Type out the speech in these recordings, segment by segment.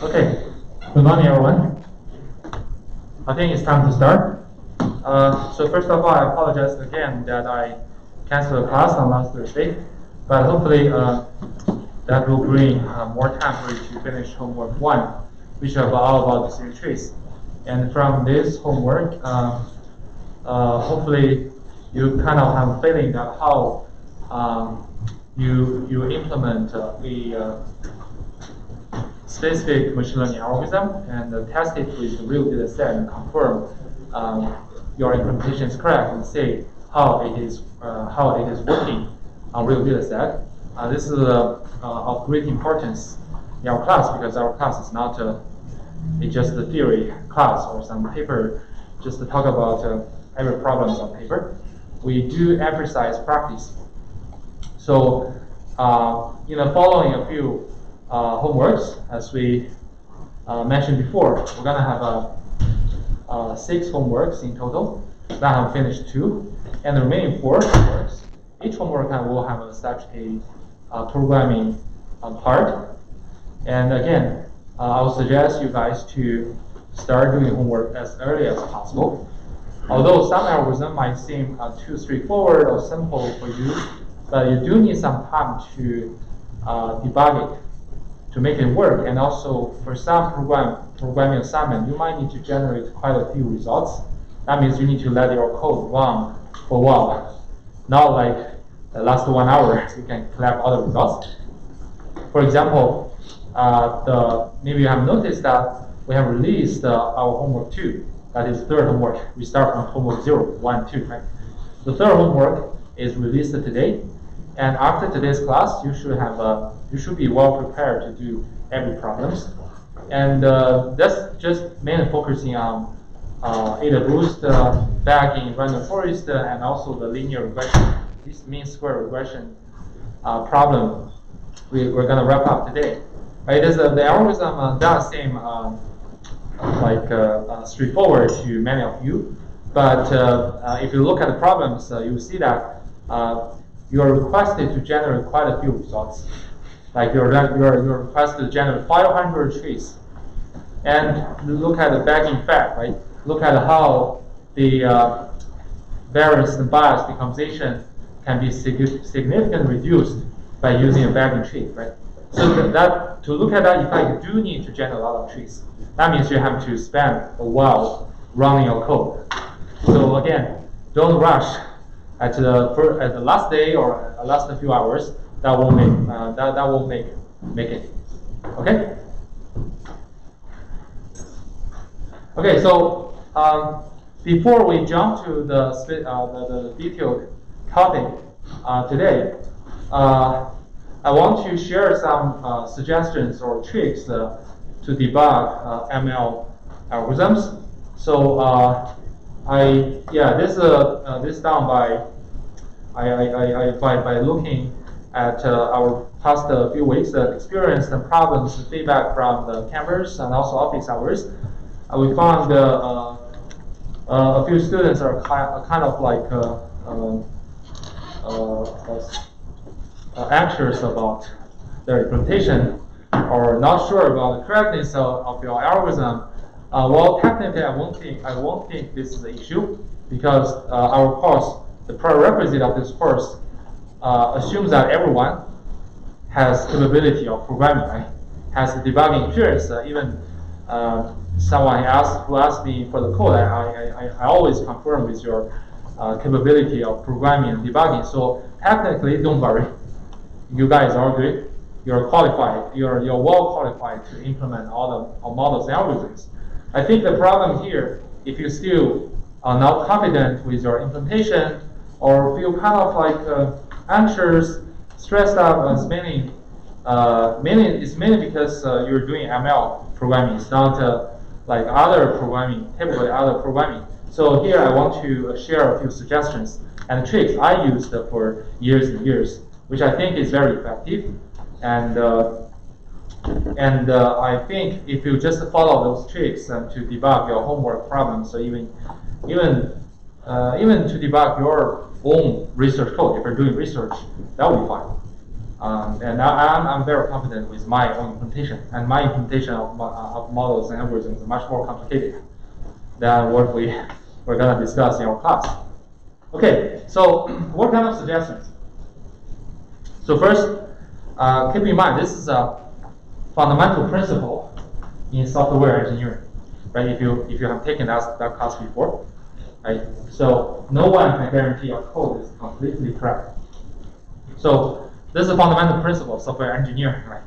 Okay, good morning, everyone. I think it's time to start. Uh, so first of all, I apologize again that I canceled the class on last Thursday, but hopefully uh, that will bring uh, more time for you to finish homework one, which is all about the decision trees. And from this homework, uh, uh, hopefully you kind of have a feeling that how um, you you implement the specific machine learning algorithm and test it with real data set and confirm um, your implementation is correct and see how it is uh, how it is working on real data set. Uh, this is uh, of great importance in our class because our class is not uh, it's just a theory class or some paper just to talk about uh, every problems on paper. We do emphasize practice. So uh, in the following a few uh, homeworks, as we uh, mentioned before. We're gonna have uh, uh, six homeworks in total. That have finished two, and the remaining four homeworks. Each homework will have a, such a uh, programming uh, part. And again, uh, I would suggest you guys to start doing homework as early as possible. Although some algorithm might seem uh, too straightforward or simple for you, but you do need some time to uh, debug it to make it work. And also for some program programming assignment, you might need to generate quite a few results. That means you need to let your code run for a while. Not like the last one hour, you can collect all the results. For example, uh, the maybe you have noticed that we have released uh, our homework two. That is third homework. We start from homework zero, one, two, right? The third homework is released today, and after today's class, you should have a you should be well prepared to do every problems. And uh, that's just mainly focusing on uh, AdaBoost, uh, bagging random forest, uh, and also the linear regression. This mean square regression uh, problem we, we're going to wrap up today. Right, a, the algorithm uh, does seem um, like straightforward to many of you, but if you look at the problems, you see that you are requested to generate quite a few results. Like you're, you're, you're requested to generate 500 trees. And look at the bagging fact, right? Look at how the uh, variance and bias decomposition can be sig- significantly reduced by using a bagging tree, right? So that, to look at that effect, you do need to generate a lot of trees. That means you have to spend a while running your code. So again, don't rush at the at the last day or last few hours. That won't make uh, that that won't make make it. Okay. Okay. So um, before we jump to the uh, the, the detailed topic uh, today, uh, I want to share some uh, suggestions or tricks uh, to debug uh, ML algorithms. So I yeah this this done by I, I, I, by, by looking at our past few weeks experience and problems feedback from the campers and also office hours. Uh, we found uh, uh, uh, a few students are ki- kind of like uh, um, uh, uh, uh, anxious about their implementation or not sure about the correctness of, of your algorithm. Uh, well, technically, I won't think I won't think this is an issue because uh, our course, the prerequisite of this course, uh, assumes that everyone has capability of programming, right? Has debugging experience. Uh, even uh, someone asked who asked me for the code, I, I, I, always confirm with your uh, capability of programming and debugging. So technically, don't worry. You guys are good. You're qualified. You're you're well qualified to implement all the all models and algorithms. I think the problem here, if you still are not confident with your implementation or feel kind of like uh, anxious, stressed out, as many, uh, mainly it's mainly because uh, you're doing ML programming. It's not uh, like other programming, typically other programming. So here I want to share a few suggestions and tricks I used for years and years, which I think is very effective. And uh, and uh, I think if you just follow those tricks and to debug your homework problems, or even even uh, even to debug your own research code, if you're doing research, that will be fine. Um, and I, am I'm, I'm very confident with my own implementation. And my implementation of, of models and algorithms is much more complicated than what we, we're going to discuss in our class. Okay, so what kind of suggestions? So first, uh, keep in mind this is a fundamental principle in software engineering, right? If you if you have taken that, that class before, right? So no one can guarantee your code is completely correct. So this is a fundamental principle of software engineering, right?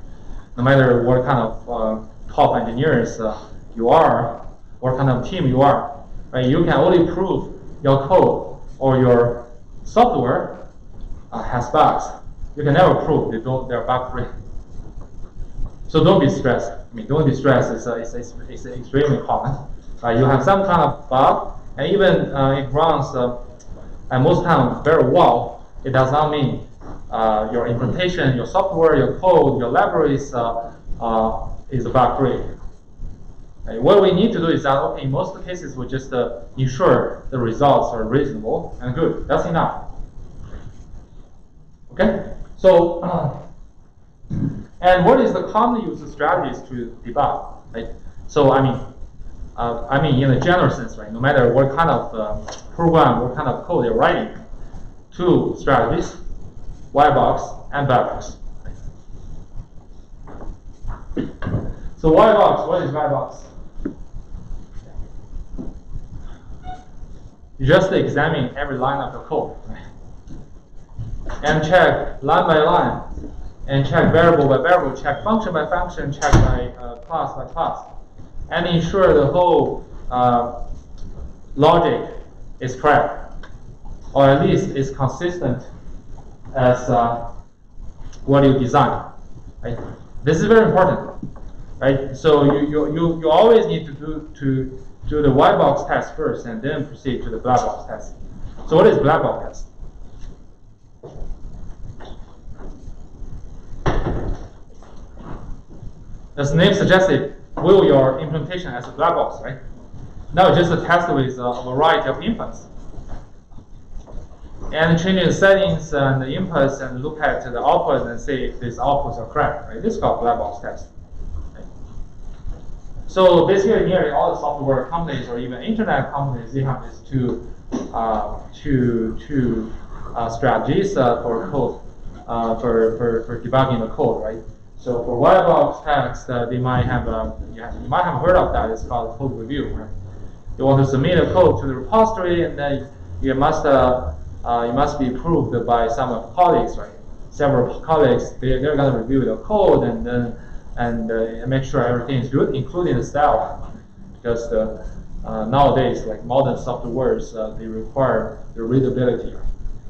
No matter what kind of uh, top engineers uh, you are, what kind of team you are, right? You can only prove your code or your software uh, has bugs. You can never prove they don't, they're bug free. So don't be stressed. I mean, don't be stressed. It's, uh, it's, it's, it's extremely common. Uh, you have some kind of bug, and even uh, it runs uh, and most times very well. It does not mean uh, your implementation, your software, your code, your libraries uh, uh, is bug free. Okay. What we need to do is that okay, in most cases we just uh, ensure the results are reasonable and good. That's enough. Okay. So, and what is the commonly used strategies to debug? Right. So I mean, uh, I mean in a general sense, right? No matter what kind of uh, program, what kind of code you're writing, two strategies white box, and black box. So white box, what is white box? You just examine every line of the code. And check line by line. And check variable by variable, check function by function, check by uh, class by class, and ensure the whole uh, logic is correct, or at least is consistent as uh, what you design. Right? This is very important. Right? So you, you, you, you always need to do to do the white box test first and then proceed to the black box test. So what is black box test? As the name suggested, will your implementation as a black box, right? Now just a test with a variety of inputs and change the settings and the inputs and look at the output and see if these outputs are correct. Right? This is called black box test. So basically, nearly all the software companies or even internet companies they have these two uh, two two uh, strategies uh, for code uh, for, for for debugging the code, right? So for white box text, uh, they might have a, yeah, you might have heard of that. It's called code review. Right? You want to submit a code to the repository, and then you must uh, it must be approved by some of colleagues, right? Several colleagues, they, they're going to review the code and then and uh, make sure everything is good, including the style, because the, uh, nowadays, like modern softwares, uh, they require the readability.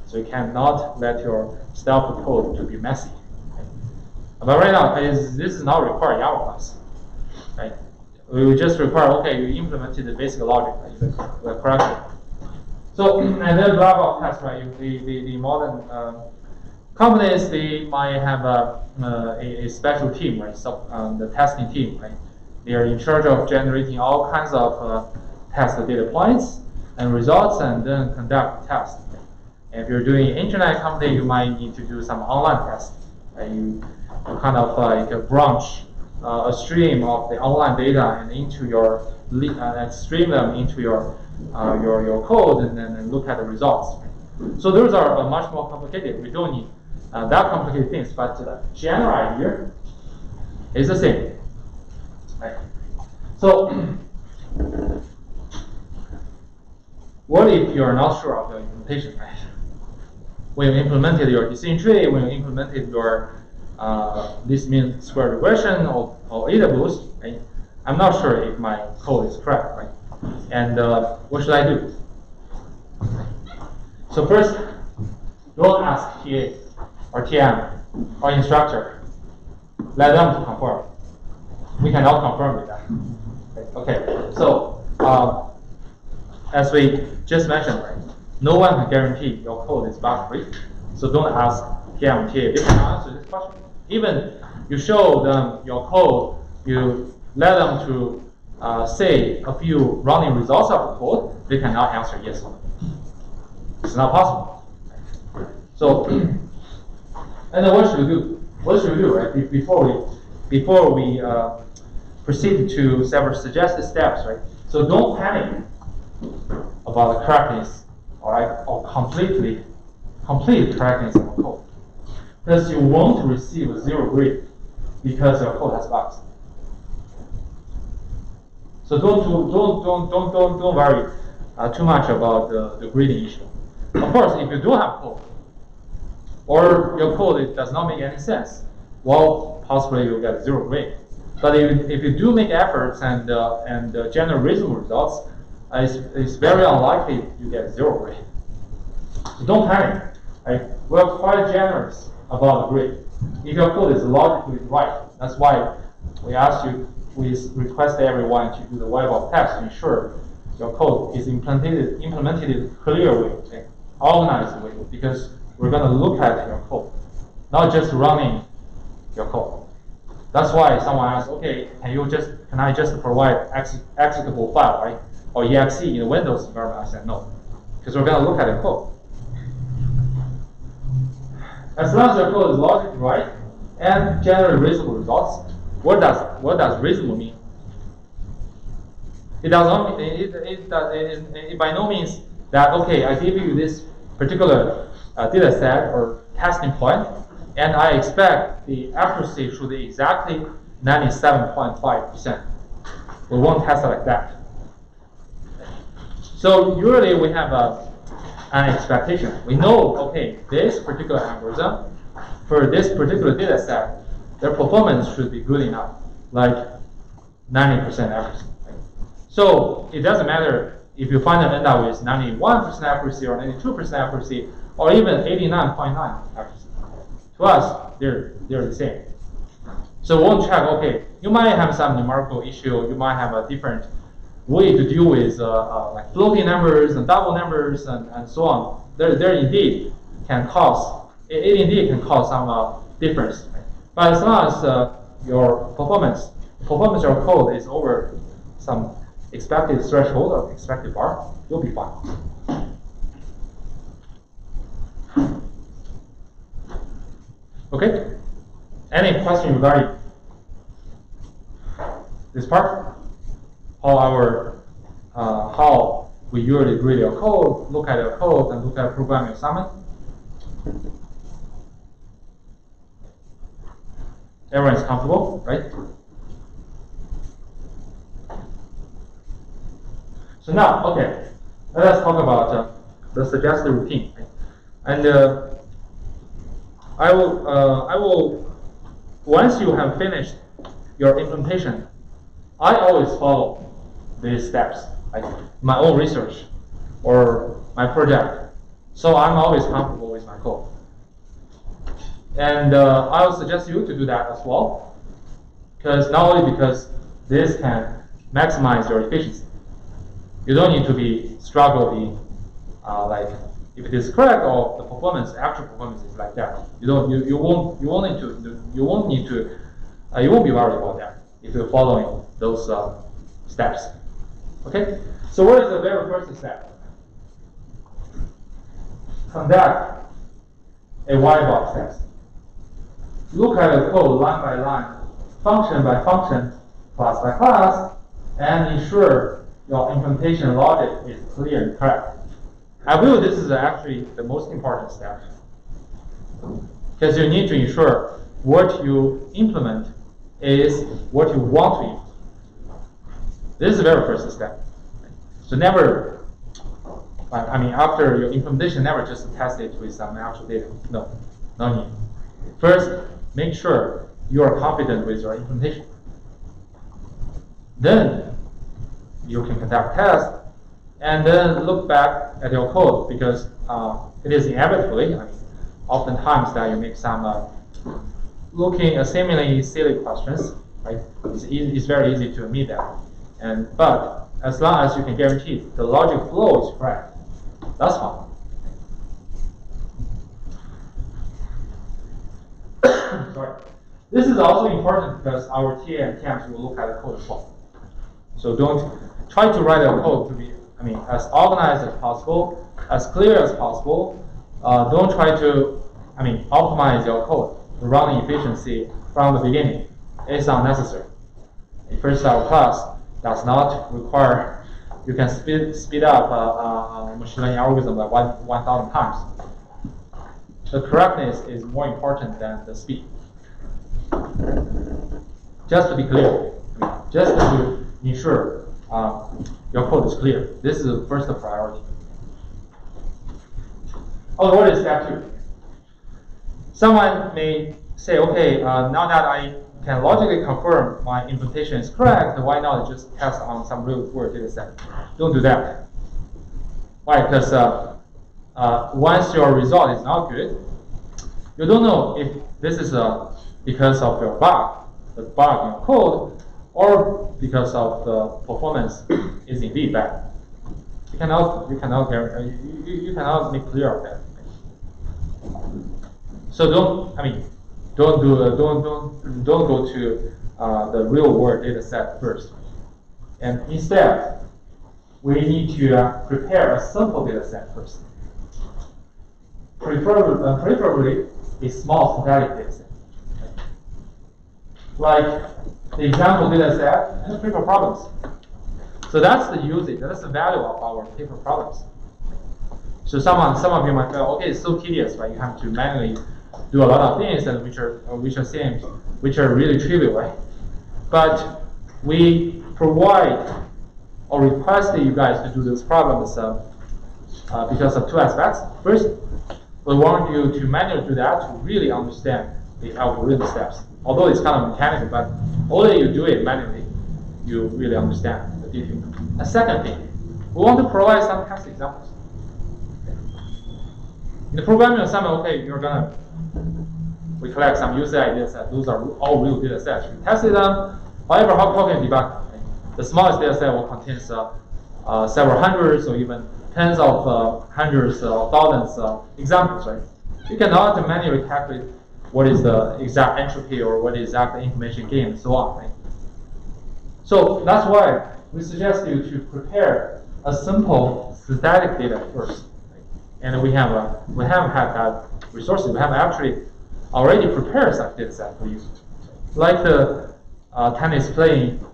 So you cannot let your style code to be messy. But right now, is, this is not required in our class. Right? We just require, okay, you implemented the basic logic right, correctly. So, black box test, right? The, the, the modern uh, companies, they might have a, uh, a, a, special team, right? So, um, the testing team, right? They are in charge of generating all kinds of uh, test data points and results and then conduct tests. If you're doing internet company, you might need to do some online tests. Right? You, you kind of like a branch uh, a stream of the online data and into your uh, and stream them into your uh, your, your code and then look at the results. So those are uh, much more complicated. We don't need uh, that complicated things, but the general idea is the same. Right. So what if you're not sure of the implementation, right? When you implemented your decision tree, when you implemented your uh, least mean square regression or, or AWS, right? I'm not sure if my code is correct, right? And uh, what should I do? So first, don't ask TA or TM or instructor. Let them to confirm. We cannot confirm with that. Okay, so uh, as we just mentioned, right, no one can guarantee your code is bug free. So don't ask. They can answer this question. Even you show them your code, you let them to uh, say a few running results of the code, they cannot answer yes or no. It's not possible. So, and then what should we do? What should we do, right? Before we, before we uh, proceed to several suggested steps, right? So don't panic about the correctness, all right, or completely, complete correctness of the code, because you won't receive a zero grade because your code has bugs. So don't do, don't don't don't don't don't worry uh, too much about the, the grading issue. Of course, if you do have code, or your code it does not make any sense, well, possibly you'll get zero grade. But if, if you do make efforts and uh, and uh, generate reasonable results, uh, it's, it's very unlikely you get zero grade. So don't panic. Right? We're quite generous about the grid. If your code is logically right, that's why we ask you we request everyone to do the box test to ensure your code is implemented implemented in a clear way, okay? organized way, because we're going to look at your code, not just running your code. That's why someone asks, okay, can you just can I just provide ex executable file, right, or exe in the Windows environment? I said no, because we're going to look at the code. As long as your code is logically right and generate reasonable results, what does what does reasonable mean? It does not it, it, it, it, it by no means that okay I give you this particular uh, data set or testing point, and I expect the accuracy should be exactly 97.5%. We won't test it like that. So usually we have a, an expectation. We know, okay, this particular algorithm for this particular data set their performance should be good enough, like 90% accuracy. So it doesn't matter if you find an end up with 91% accuracy or 92% accuracy or even 89.9 accuracy. To us, they're, they're the same. So we won't check, okay, you might have some numerical issue, you might have a different way to deal with uh, uh, like floating numbers and double numbers and, and so on. There, there indeed can cause, it, it indeed can cause some uh, difference but as long as uh, your performance, performance of your code is over some expected threshold or expected bar, you'll be fine. Okay? Any question regarding this part? How our uh, how we usually read our code, look at our code, and look at programming assignment? Everyone is comfortable, right? So now, okay, let us talk about uh, the suggested routine. And uh, I will, uh, I will, once you have finished your implementation, I always follow these steps, like my own research or my project. So I'm always comfortable with my code. And uh, I would suggest you to do that as well, because not only because this can maximize your efficiency. You don't need to be struggling, uh, like if it is correct or the performance, actual performance is like that. You don't, you, you won't, you won't need to, you won't need to, uh, you won't be worried about that if you're following those uh, steps. Okay. So what is the very first step? Conduct a white box test look at the code line by line, function by function, class by class, and ensure your implementation logic is clear and correct. I believe this is actually the most important step. Because you need to ensure what you implement is what you want to implement. This is the very first step. So never, I mean, after your implementation, never just test it with some actual data. No, no need. First, make sure you are confident with your implementation. Then you can conduct tests and then look back at your code because uh, it is inevitably, I mean, oftentimes that you make some uh, looking at seemingly silly questions, right? It's, it's very easy to admit that. And but as long as you can guarantee the logic flow is correct, that's fine. Sorry. This is also important because our TA and TMs will look at the code as well. So don't try to write a code to be, I mean, as organized as possible, as clear as possible. Uh, don't try to, I mean, optimize your code to run efficiency from the beginning. It's unnecessary. In first our class does not require, you can speed, speed up a, a, a machine learning algorithm by one, 1,000 times. The correctness is more important than the speed. Just to be clear, just to ensure uh, your code is clear. This is the first priority. Oh, what is step two? Someone may say, okay, uh, now that I can logically confirm my implementation is correct, why not just test on some real world data set? Don't do that. Why? Because uh, uh, once your result is not good, you don't know if this is uh, because of your bug, the bug in your code, or because of the performance is indeed bad. You cannot, you cannot, uh, you, you cannot make clear of that. So don't, I mean, don't do, uh, don't, don't, don't go to uh, the real world data set first. And instead, we need to uh, prepare a simple data set first. Preferably, uh, preferably a small synthetic data set. Like the example data set and paper problems. So that's the usage, that's the value of our paper problems. So someone, some of you might go, okay, it's so tedious, right? You have to manually do a lot of things and which are uh, which are seems which are really trivial, right? But we provide or request you guys to do those problems uh, uh, because of two aspects. First, we want you to manually do that to really understand the algorithm steps. Although it's kind of mechanical, but only you do it manually, you really understand the detail. A second thing, we want to provide some test examples. In the programming assignment, okay, you're gonna we collect some user data sets. Those are all real data sets. We tested them. However, how, can we debug? The smallest data set will contain uh, uh, several hundreds or even tens of uh, hundreds or thousands of examples, right? You cannot manually calculate what is the exact entropy or what is exact information gain and so on, right? So that's why we suggest you to prepare a simple static data first. And we have a, we have had that resources. We have actually already prepared such data set for you. Like the uh, tennis playing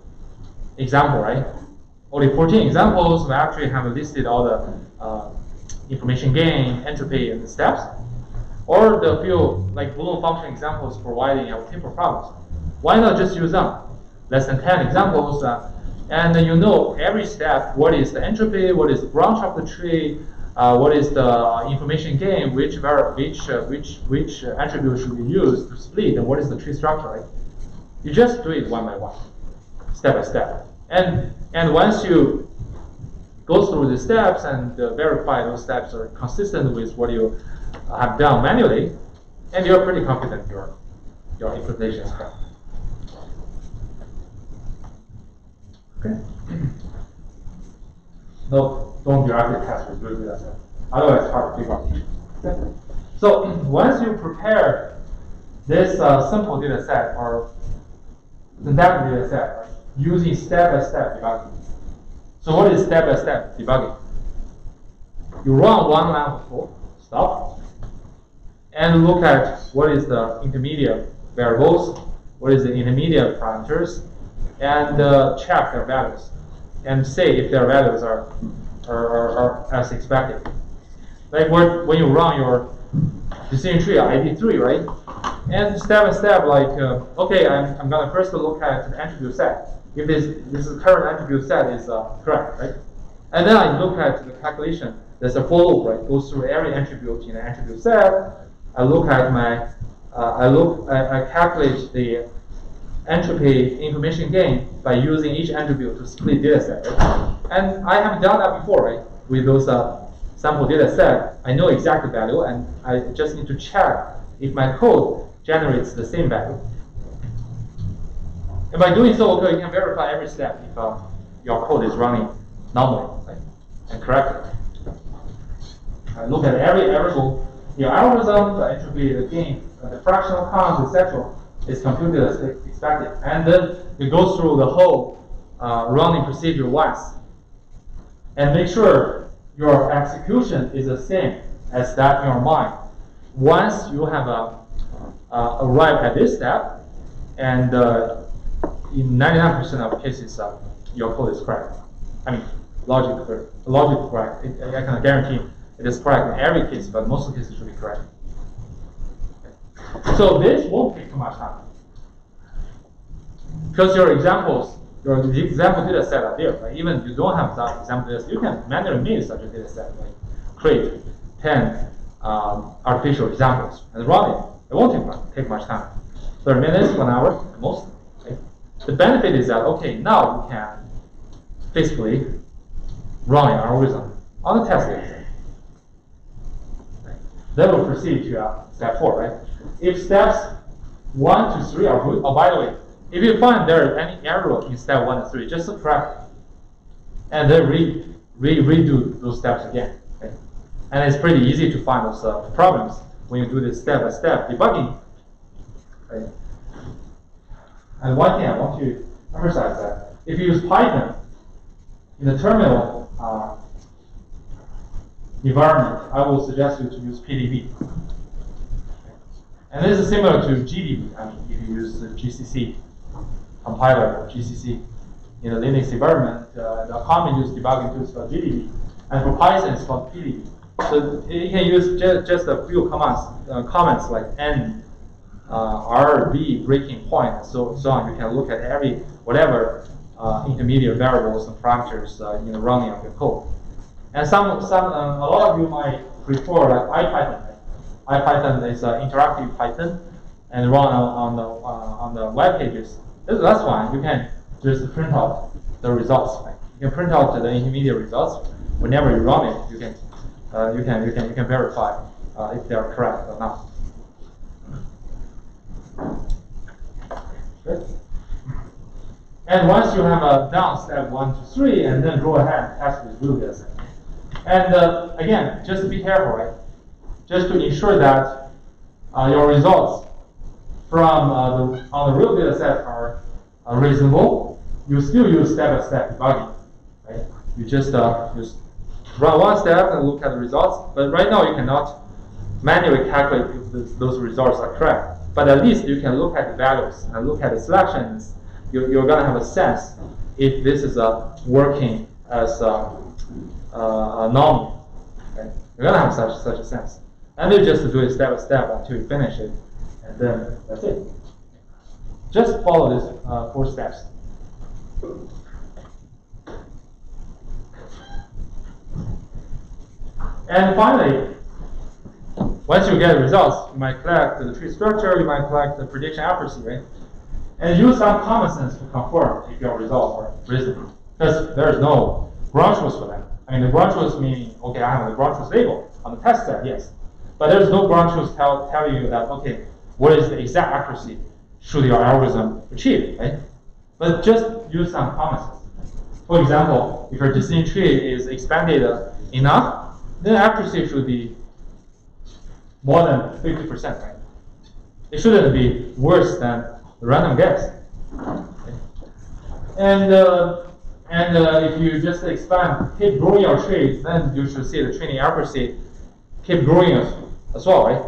example, right? Only 14 examples, we actually have listed all the uh, information gain, entropy, and the steps. Or the few like Boolean function examples providing our paper problems. Why not just use them? Less than 10 examples, uh, and you know every step, what is the entropy, what is the branch of the tree, uh, what is the information gain, which which uh, which which attribute should we use to split, and what is the tree structure. Right? You just do it one by one, step by step, and and once you go through the steps and uh, verify those steps are consistent with what you have done manually, and you're pretty confident your your implementation is correct. Okay. No, don't directly test with good data set. Otherwise, it's hard to figure out. So once you prepare this uh, simple data set or synthetic data set, using step-by-step -step debugging. So what is step-by-step -step debugging? You run one line of code, stop, and look at what is the intermediate variables, what is the intermediate parameters, and uh, check their values and say if their values are, are, are, are as expected. Like when, when you run your decision tree ID3, right? And step by step, like, uh, okay, I'm, I'm gonna first look at the attribute set. If this, this current attribute set is uh, correct, right? And then I look at the calculation. There's a for loop, right? Goes through every attribute in the attribute set. I look at my, uh, I look, I, I calculate the entropy information gain by using each attribute to split data set. And I have done that before, right? With those uh, sample data set, I know exact value, and I just need to check if my code generates the same value. And by doing so, okay, you can verify every step if uh, your code is running normally right? and correct it. Uh, look at every variable. Your algorithm, the entropy, the gain, the fractional count, etc., is computed as expected, and then you go through the whole uh, running procedure once, and make sure your execution is the same as that in your mind. Once you have a, uh, arrived at this step, and uh, in 99% of cases, uh, your code is correct. I mean, logic, logic correct. It, I can guarantee it is correct in every case, but most of the cases should be correct. So this won't take too much time. Because your examples, your example data set are there. Right? Even if you don't have that example data set, you can manually make such a data set, like create 10 um, artificial examples and run it. It won't take much, take much time. 30 minutes, one hour, most. The benefit is that, okay, now you can physically run an algorithm on the test data. Then we'll proceed to uh, step four, right? If steps one to three are good, oh, by the way, if you find there are any error in step one and three, just subtract and then re, re redo those steps again. Okay? And it's pretty easy to find those uh, problems when you do this step by step debugging. Okay? And one thing I want to emphasize that if you use Python in the terminal uh, environment, I will suggest you to use PDB. And this is similar to GDB. Mean, if you use the GCC compiler, GCC in the Linux environment, uh, the common use debugging tool is called GDB, and for Python it's called PDB. So you can use just, just a few commands, uh, comments like n, uh, R, V, breaking point, and so, so on. You can look at every whatever uh, intermediate variables and parameters uh, in the running of your code. And some, some, uh, a lot of you might prefer like IPython. IPython is uh, interactive Python and run on, the uh, on the web pages. This That's fine. You can just print out the results. Right? You can print out the intermediate results. Whenever you run it, you can uh, you can you can you can verify uh, if they are correct or not. Good. And once you have uh, done step one to three, and then go ahead and test with set. And uh, again, just be careful, right? Just to ensure that uh, your results from uh, the, on the real data set are uh, reasonable, you still use step-by-step debugging, right? You just uh, just run one step and look at the results. But right now, you cannot manually calculate if those results are correct. But at least you can look at the values and look at the selections. You're, you're going to have a sense if this is uh, working as uh, uh, normal. Okay? You're going to have such, such a sense. And you just do it step by step until you finish it. And then that's it. Just follow these uh, four steps. And finally, once you get results, you might collect the tree structure, you might collect the prediction accuracy, right? And use some common sense to confirm if your results are reasonable. Because there is no ground truth for that. I mean, the ground truth meaning, okay, I have the ground truth label on the test set, yes. But there's no truth tell, telling you that, okay, what is the exact accuracy should your algorithm achieve, right? But just use some sense. For example, if your decision tree is expanded enough, then accuracy should be more than 50%, right? It shouldn't be worse than random guess. And uh, and uh, if you just expand, keep growing your trees, then you should see the training accuracy keep growing as, well, right?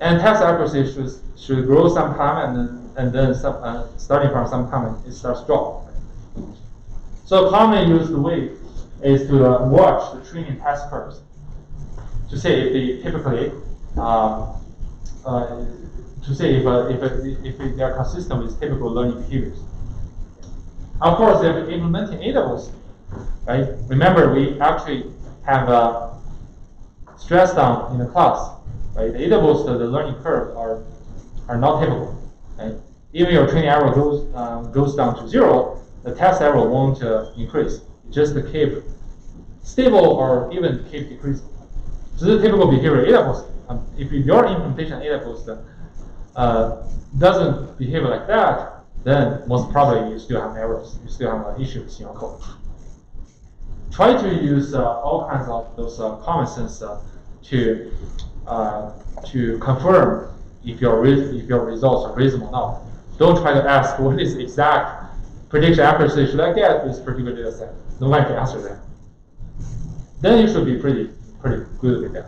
And test accuracy should should grow sometime, and then and then some, uh, starting from some time it starts drop. So a common used way is to uh, watch the training test curves to see if they typically uh, uh, to see if, uh, if, if they are consistent with typical learning behaviors. Of course, if implementing AWS, right? Remember, we actually have uh, stress down in the class, right? The AWS, the, the learning curve are are not typical, right? Even your training error goes um, goes down to zero, the test error won't uh, increase. just keep stable or even keep decreasing. So this is typical behavior AWS. Um, if your implementation AWS uh, doesn't behave like that, then most probably you still have errors. You still have issues in your code. try to use uh, all kinds of those uh, common sense uh, to uh, to confirm if your if your results are reasonable or not. Don't try to ask what is exact prediction accuracy should I get this particular data set. No one can answer that. Then you should be pretty pretty good with that.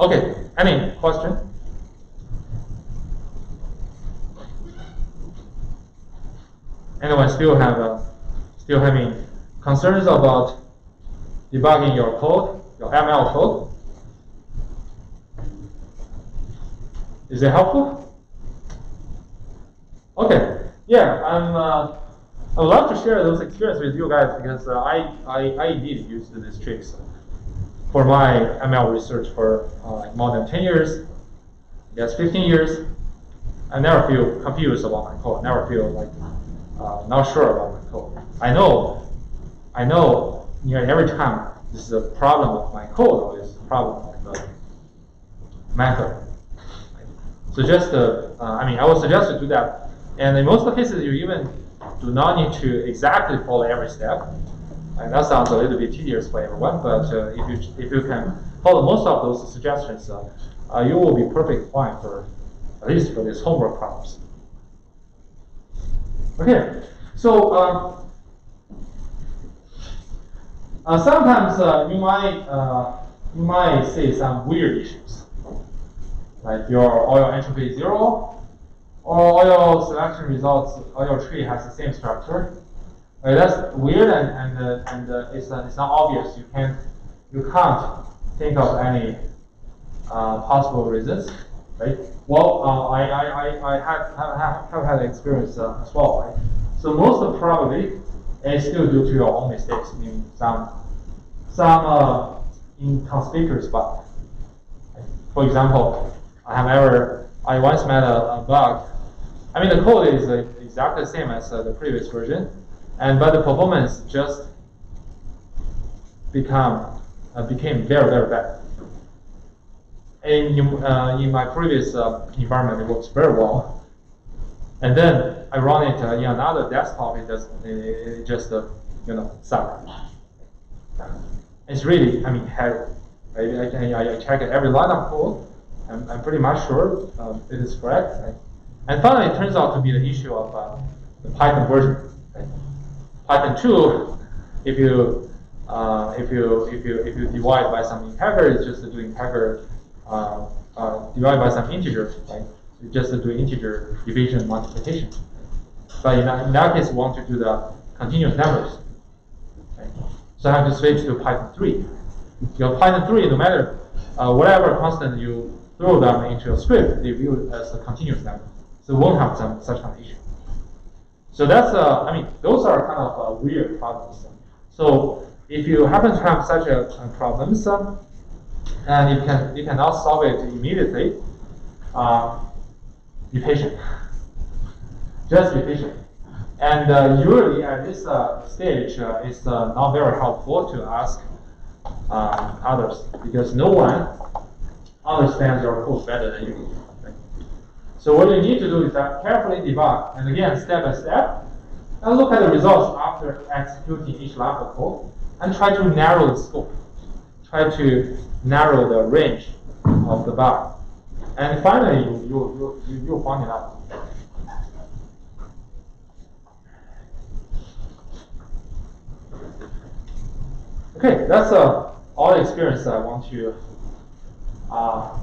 Okay, any question? Anyone still have uh, still having concerns about debugging your code, your ML code? Is it helpful? Okay, yeah, I'm. Uh, I would love to share those experiences with you guys because uh, I, I I indeed used these tricks for my ML research for uh, more than 10 years, yes, 15 years, I never feel confused about my code. Never feel like uh, not sure about my code. I know, I know near every time this is a problem of my code or a problem of the method. So just, uh, uh, I mean, I would suggest to do that. And in most cases, you even do not need to exactly follow every step. And that sounds a little bit tedious for everyone, but uh, if you if you can follow most of those suggestions, uh, uh, you will be perfectly fine for at least for these homework problems. Okay, so um, uh, sometimes uh, you might uh, you might see some weird issues, like your oil entropy is zero, or oil selection results, oil tree has the same structure, Right, that's weird and and uh, and uh, it's uh, it's not obvious. You can't you can't think of any uh, possible reasons, right? Well, uh, I, I, I, I have, have, have had experience uh, as well, right? So most probably it's still due to your own mistakes, meaning some some inconspicuous bug. For example, I have ever I once met a, a bug. I mean the code is exactly the same as the previous version and but the performance just become uh, became very very bad. In uh, in my previous uh, environment, it works very well, and then I run it uh, in another desktop. It just it, just uh, you know suck. It's really I mean heavy. I, I, I check every line of code. I'm, I'm pretty much sure um, it is correct. Right? And finally, it turns out to be the issue of uh, the Python version. Right? Python 2, if you uh, if you if you if you divide by some integer, it's just doing integer uh, uh, divide by some integer, right? It's just doing integer division multiplication. But in that, in that case, we want to do the continuous numbers. Right? So I have to switch to Python 3. Your Python 3, no matter uh, whatever constant you throw them into a script, they view it as a continuous number. So we won't have some such kind of issue. So that's, uh, I mean, those are kind of uh, weird problems. So if you happen to have such a, problems, um, and you can you cannot solve it immediately, uh, be patient. Just be patient. And uh, usually at this uh, stage, uh, it's uh, not very helpful to ask uh, others because no one understands your code better than you. So what you need to do is that carefully debug, and again, step by step, and look at the results after executing each line of code, and try to narrow the scope. Try to narrow the range of the bug. And finally, you, you, you, you'll find it out. Okay, that's uh, all the experience I want to uh,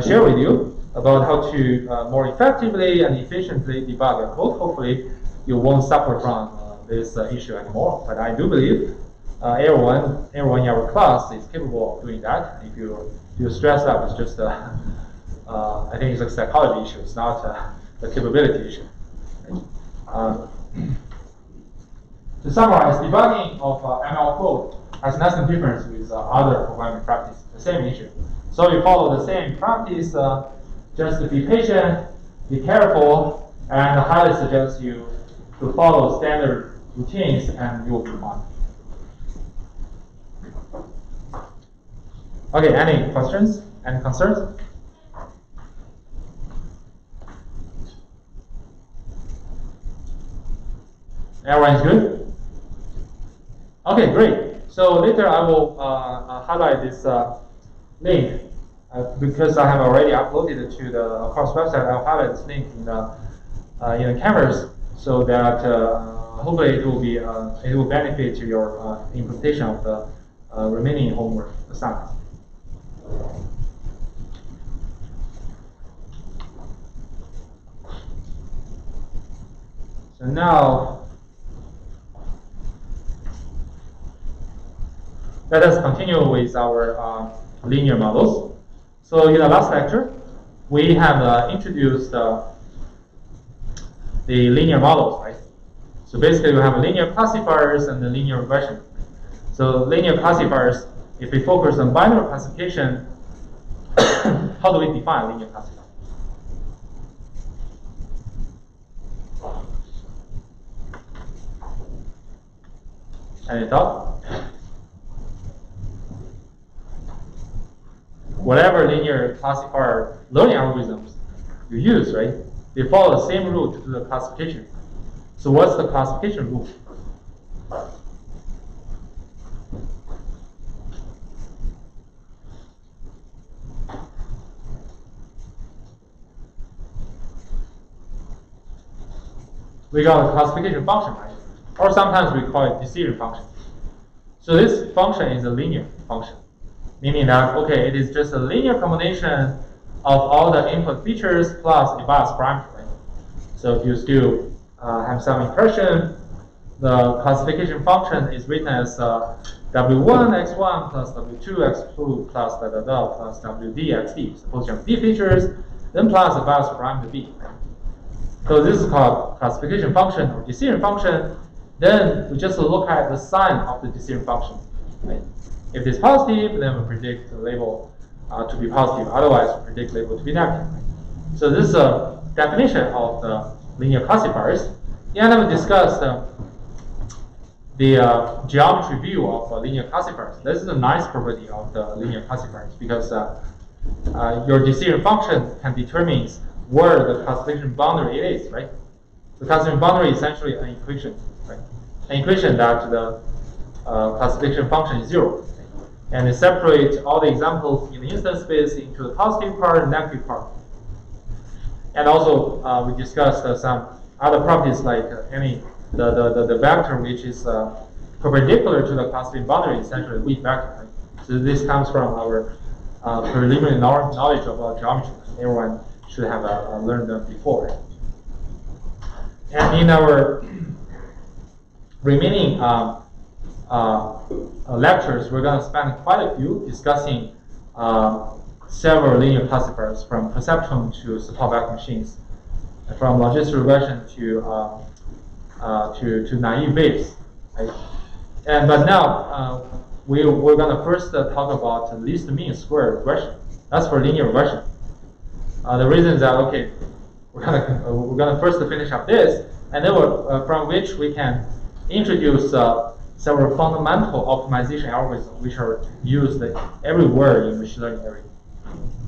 share with you about how to uh, more effectively and efficiently debug your code. Hopefully, you won't suffer from uh, this uh, issue anymore. But I do believe uh, everyone, everyone in our class is capable of doing that. If you you stress out, it's just uh, I think it's a psychology issue. It's not a capability issue. Um, to summarize, debugging of uh, ML code has nothing different with uh, other programming practice, the same issue. So you follow the same practice, uh, just be patient, be careful, and I highly suggest you to follow standard routines and you'll be fine. Okay, any questions? Any concerns? Everyone's good? Okay, great. So later I will uh, uh, highlight this uh, link uh, because I have already uploaded it to the course website. I'll highlight this link in the in the Canvas so that hopefully it will be it will benefit your implementation of the remaining homework assignments. So now, let us continue with our uh, linear models. So in the last lecture, we have uh, introduced uh, the linear models, right? So basically, we have linear classifiers and the linear regression. So linear classifiers, if we focus on binary classification, how do we define linear classifier? Any thought? Whatever linear classifier learning algorithms you use, right? They follow the same rule to do the classification. So what's the classification rule? We got a classification function, right? or sometimes we call it decision function. So this function is a linear function, meaning that, okay, it is just a linear combination of all the input features plus a bias parameter. So if you still uh, have some impression, the classification function is written as uh, w1 x1 plus w2 x2 plus da da da plus wd xt. Suppose you have d features, then plus a bias parameter b. So this is called classification function or decision function. Then we just look at the sign of the decision function. Right? If it's positive, then we predict the label uh, to be positive. Otherwise, we predict label to be negative. So this is a definition of the linear classifiers. And we discussed uh, the uh, geometry view of uh, linear classifiers. This is a nice property of the linear classifiers because uh, uh, your decision function can determine where the classification boundary is, right? The classification boundary is essentially an equation an equation that the classification function is zero. And it separates all the examples in the instance space into the positive part and negative part. And also, uh, we discussed uh, some other properties like uh, any the, the, the, the, vector which is uh, perpendicular to the classification boundary, essentially weight vector. Right? So this comes from our uh, preliminary knowledge of geometry. Everyone should have learned that before. And in our remaining uh, uh, lectures, we're going to spend quite a few discussing uh, several linear classifiers from perceptron to support vector machines, from logistic regression to uh, uh, to, to naive Bayes. Right? And but now uh, we we're going to first talk about least mean square regression. That's for linear regression. the reason is that okay, we're gonna we're gonna first finish up this, and then from which we can introduce uh, several fundamental optimization algorithms which are used everywhere in machine learning area.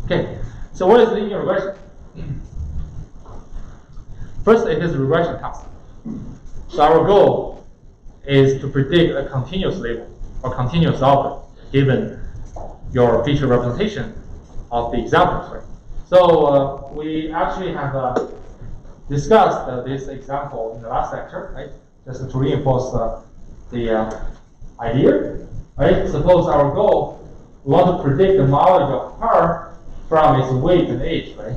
Okay, so what is linear regression? First, it is a regression task. So our goal is to predict a continuous label or continuous output given your feature representation of the examples. Right? So uh, we actually have uh, discussed uh, this example in the last lecture, right? just to reinforce uh, the uh, idea. Right? Suppose our goal, we want to predict the mileage of a car from its weight and age, right?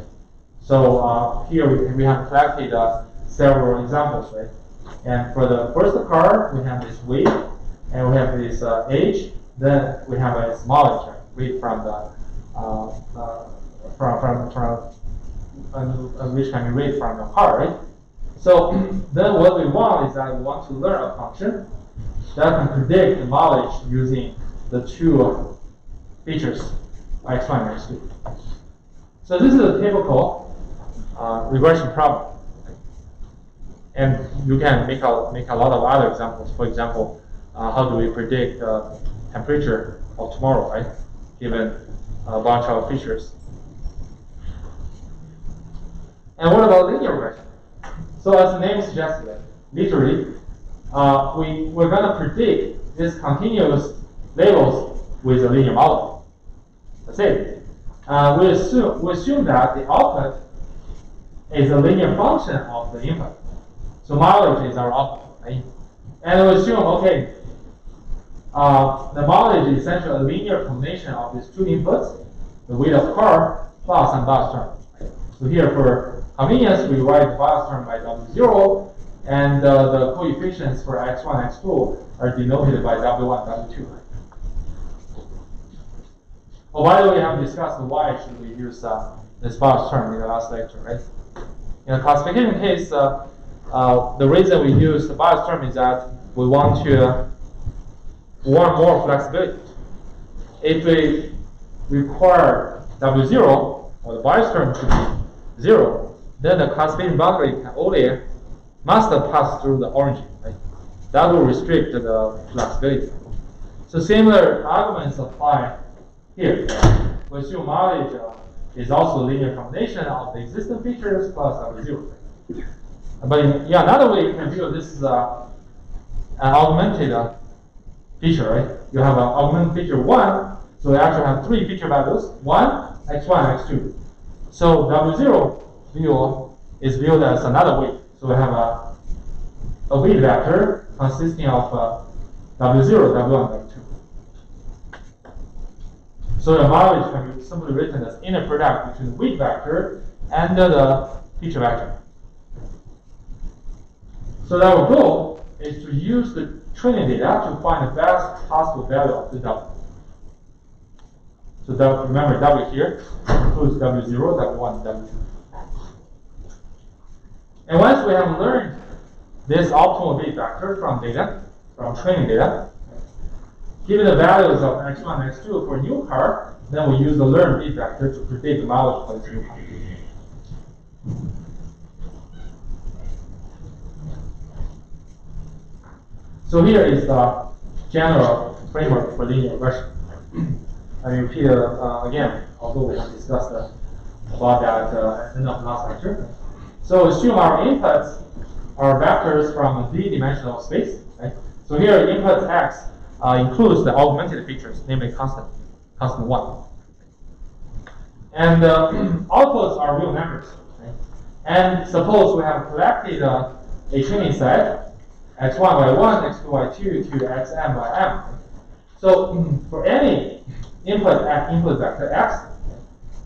So uh, here we, we have collected uh, several examples, right? And for the first car, we have this weight, and we have this uh, age. Then we have its mileage, right? weight from the uh, uh, from from from which can be read from the car, right? So then what we want is that we want to learn a function that can predict the knowledge using the two features, x1 and x2. So this is a typical uh, regression problem. And you can make a, make a lot of other examples. For example, uh, how do we predict the uh, temperature of tomorrow, right? Given a bunch of features. And what about linear regression? So as the name suggests, literally, uh, we, we're going to predict these continuous labels with a linear model. That's it. Uh, we, assume, we assume that the output is a linear function of the input. So mileage is our output, right? And we assume, okay, uh, the mileage is essentially a linear combination of these two inputs, the weight of car plus some bias term. Right? So here for convenience, we write bias term by W0, and uh, the coefficients for x1, x2 are denoted by W1, W2. Oh, by the way, we have discussed why should we use uh, this bias term in the last lecture, right? In the classification case, uh, uh, the reason we use the bias term is that we want to want more flexibility. If we require W0 or the bias term to be zero, then the classification boundary can only must pass through the origin. Right? That will restrict the flexibility. So similar arguments apply here. We assume uh, is also a linear combination of the existing features plus W0. But in, yeah, another way you can view this is uh, an augmented uh, feature, right? You have an augmented feature 1, so we actually have three feature values, 1, x1, x2. So W0 view is viewed as another weight. So we have a, a weight vector consisting of uh, W0, W1, W2. So the mileage can be simply written as inner product between the weight vector and the feature vector. So our goal is to use the training data to find the best possible value of the W. So w, remember W here includes W0, W1, W2. And once we have learned this optimal weight vector from data, from training data, given the values of x1 and x2 for a new car, then we use the learned weight vector to predict the mileage for this new car. So here is the general framework for linear regression. I repeat uh, again, although we have discussed uh, about that uh, in the last lecture. So assume our inputs are vectors from a three-dimensional space. Right? So here input x uh, includes the augmented features, namely constant, constant 1. And uh, outputs are real numbers. Right? And suppose we have collected uh, a training set x1 by 1, x2 by 2 to xm by m. So for any input at input vector x,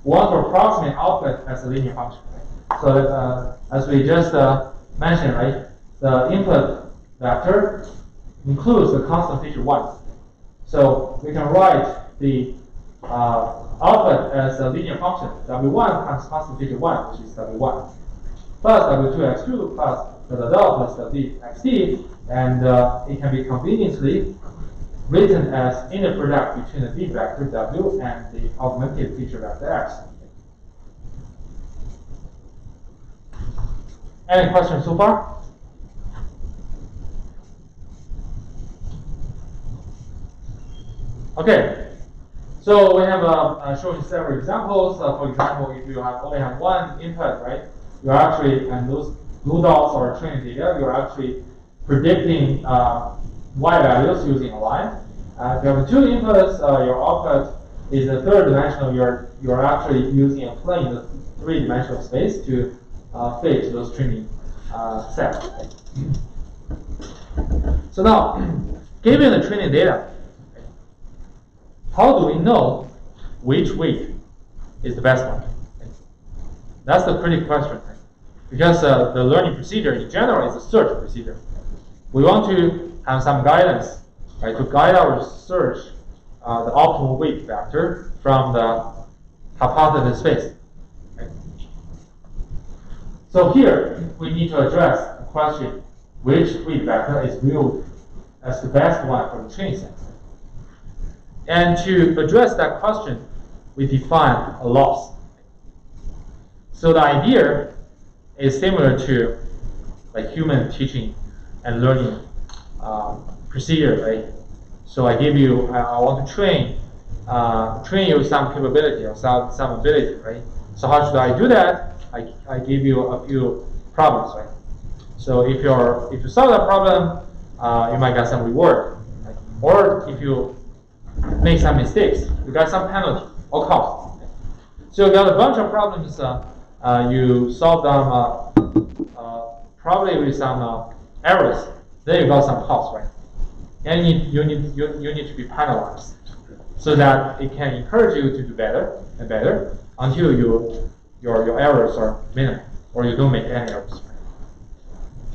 we want to approximate output as a linear function. Right? So uh, as we just uh, mentioned, right, the input vector includes the constant feature 1. So we can write the uh, output as a linear function, w1 times constant feature 1, which is w1, plus w2 x2 plus the da plus the d xt, and uh, it can be conveniently written as inner product between the d vector w and the augmented feature vector x. Any questions so far? Okay, so we have uh, uh, showing several examples. Uh, for example, if you have only have one input, right, you actually and those blue dots are training data. You're actually predicting uh, y values using a line. Uh, if you have two inputs, uh, your output is a third dimensional. You're you're actually using a plane in the three dimensional space to uh, those training uh, sets. So now, given the training data, how do we know which weight is the best one? That's the critical question. Because uh, the learning procedure in general is a search procedure. We want to have some guidance right, to guide our search uh, the optimal weight vector from the hypothesis space. So here we need to address the question which weight vector is viewed as the best one for the training set. And to address that question, we define a loss. So the idea is similar to like human teaching and learning um, procedure, right? So I give you, I, I want to train, uh, train you some capability or some, some ability, right? So how should I do that? I, I give you a few problems, right? So if you're if you solve that problem, uh, you might get some reward. Or if you make some mistakes, you get some penalty or cost. So you got a bunch of problems. Uh, uh, you solve them uh, uh, probably with some uh, errors. Then you got some cost, right? And you, you need you, you need to be penalized so that it can encourage you to do better and better until you your your errors are minimal or you don't make any errors.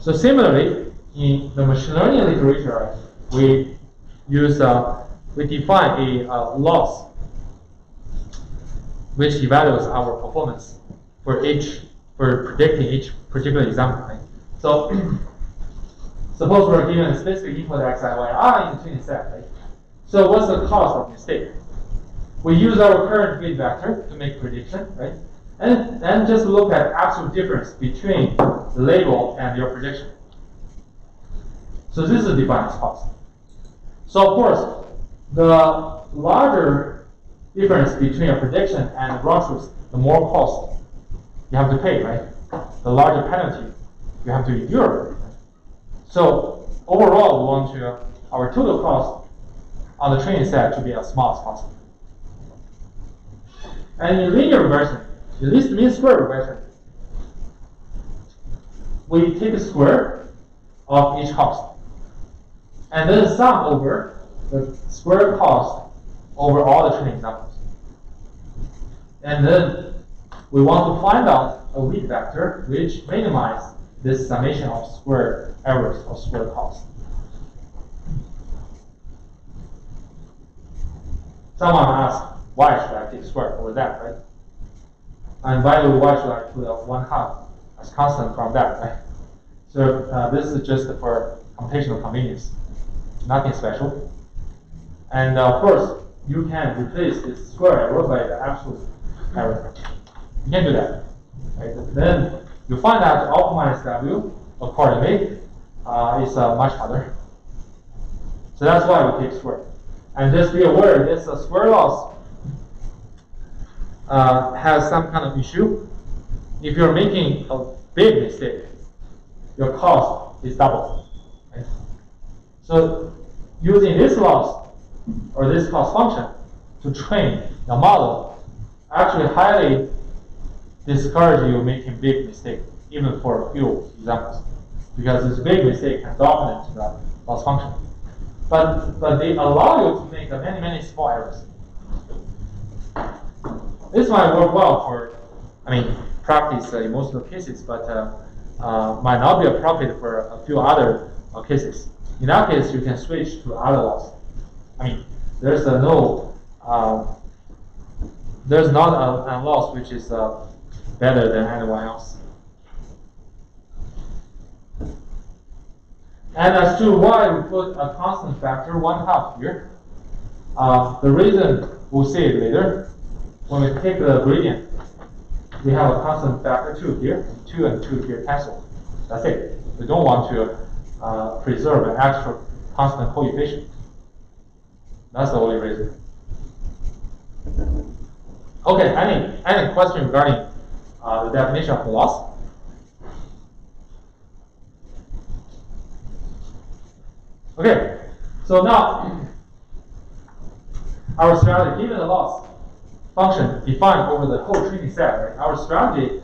So similarly, in the machine learning literature, we use uh, we define a uh, loss which evaluates our performance for each for predicting each particular example. Right? So suppose we're given a specific input x, i, y, r in the training set. Right? So what's the cost of mistake? We use our current weight vector to make prediction, right? And then just look at absolute difference between the label and your prediction. So this is defined as cost. So of course, the larger difference between a prediction and ground truth, the more cost you have to pay, right? The larger penalty you have to endure. So overall, we want to our total cost on the training set to be as small as possible. And in linear regression, in least mean square regression, we take the square of each cost and then sum over the square cost over all the training examples. And then we want to find out a weight vector which minimizes this summation of square errors or square cost. Someone asked, why should I take square over that, right? And the why should I put one half as constant from that, right? So uh, this is just for computational convenience, nothing special. And uh, of course, you can replace this square error by the absolute error. You can do that. Right? Then you find out to optimize W accordingly uh, is uh, much harder. So that's why we take square. And just be aware, this uh, square loss uh, has some kind of issue. If you're making a big mistake, your cost is double. Right? So using this loss or this cost function to train the model actually highly discourage you making big mistake, even for a few examples, because this big mistake can dominate the loss function. But but they allow you to make many many small errors. This might work well for, I mean, practice uh, in most of the cases, but uh, uh, might not be appropriate for a few other cases. In that case, you can switch to other laws. I mean, there's a no, uh, there's not a, a loss which is better than anyone else. And as to why we put a constant factor one half here, uh, the reason we'll see it later. When we take the gradient, we have a constant factor 2 here, 2 and 2 here cancel. That's it. We don't want to uh, preserve an extra constant coefficient. That's the only reason. Okay, any, any question regarding uh, the definition of loss? Okay, so now our strategy, given the loss function defined over the whole training set, right? our strategy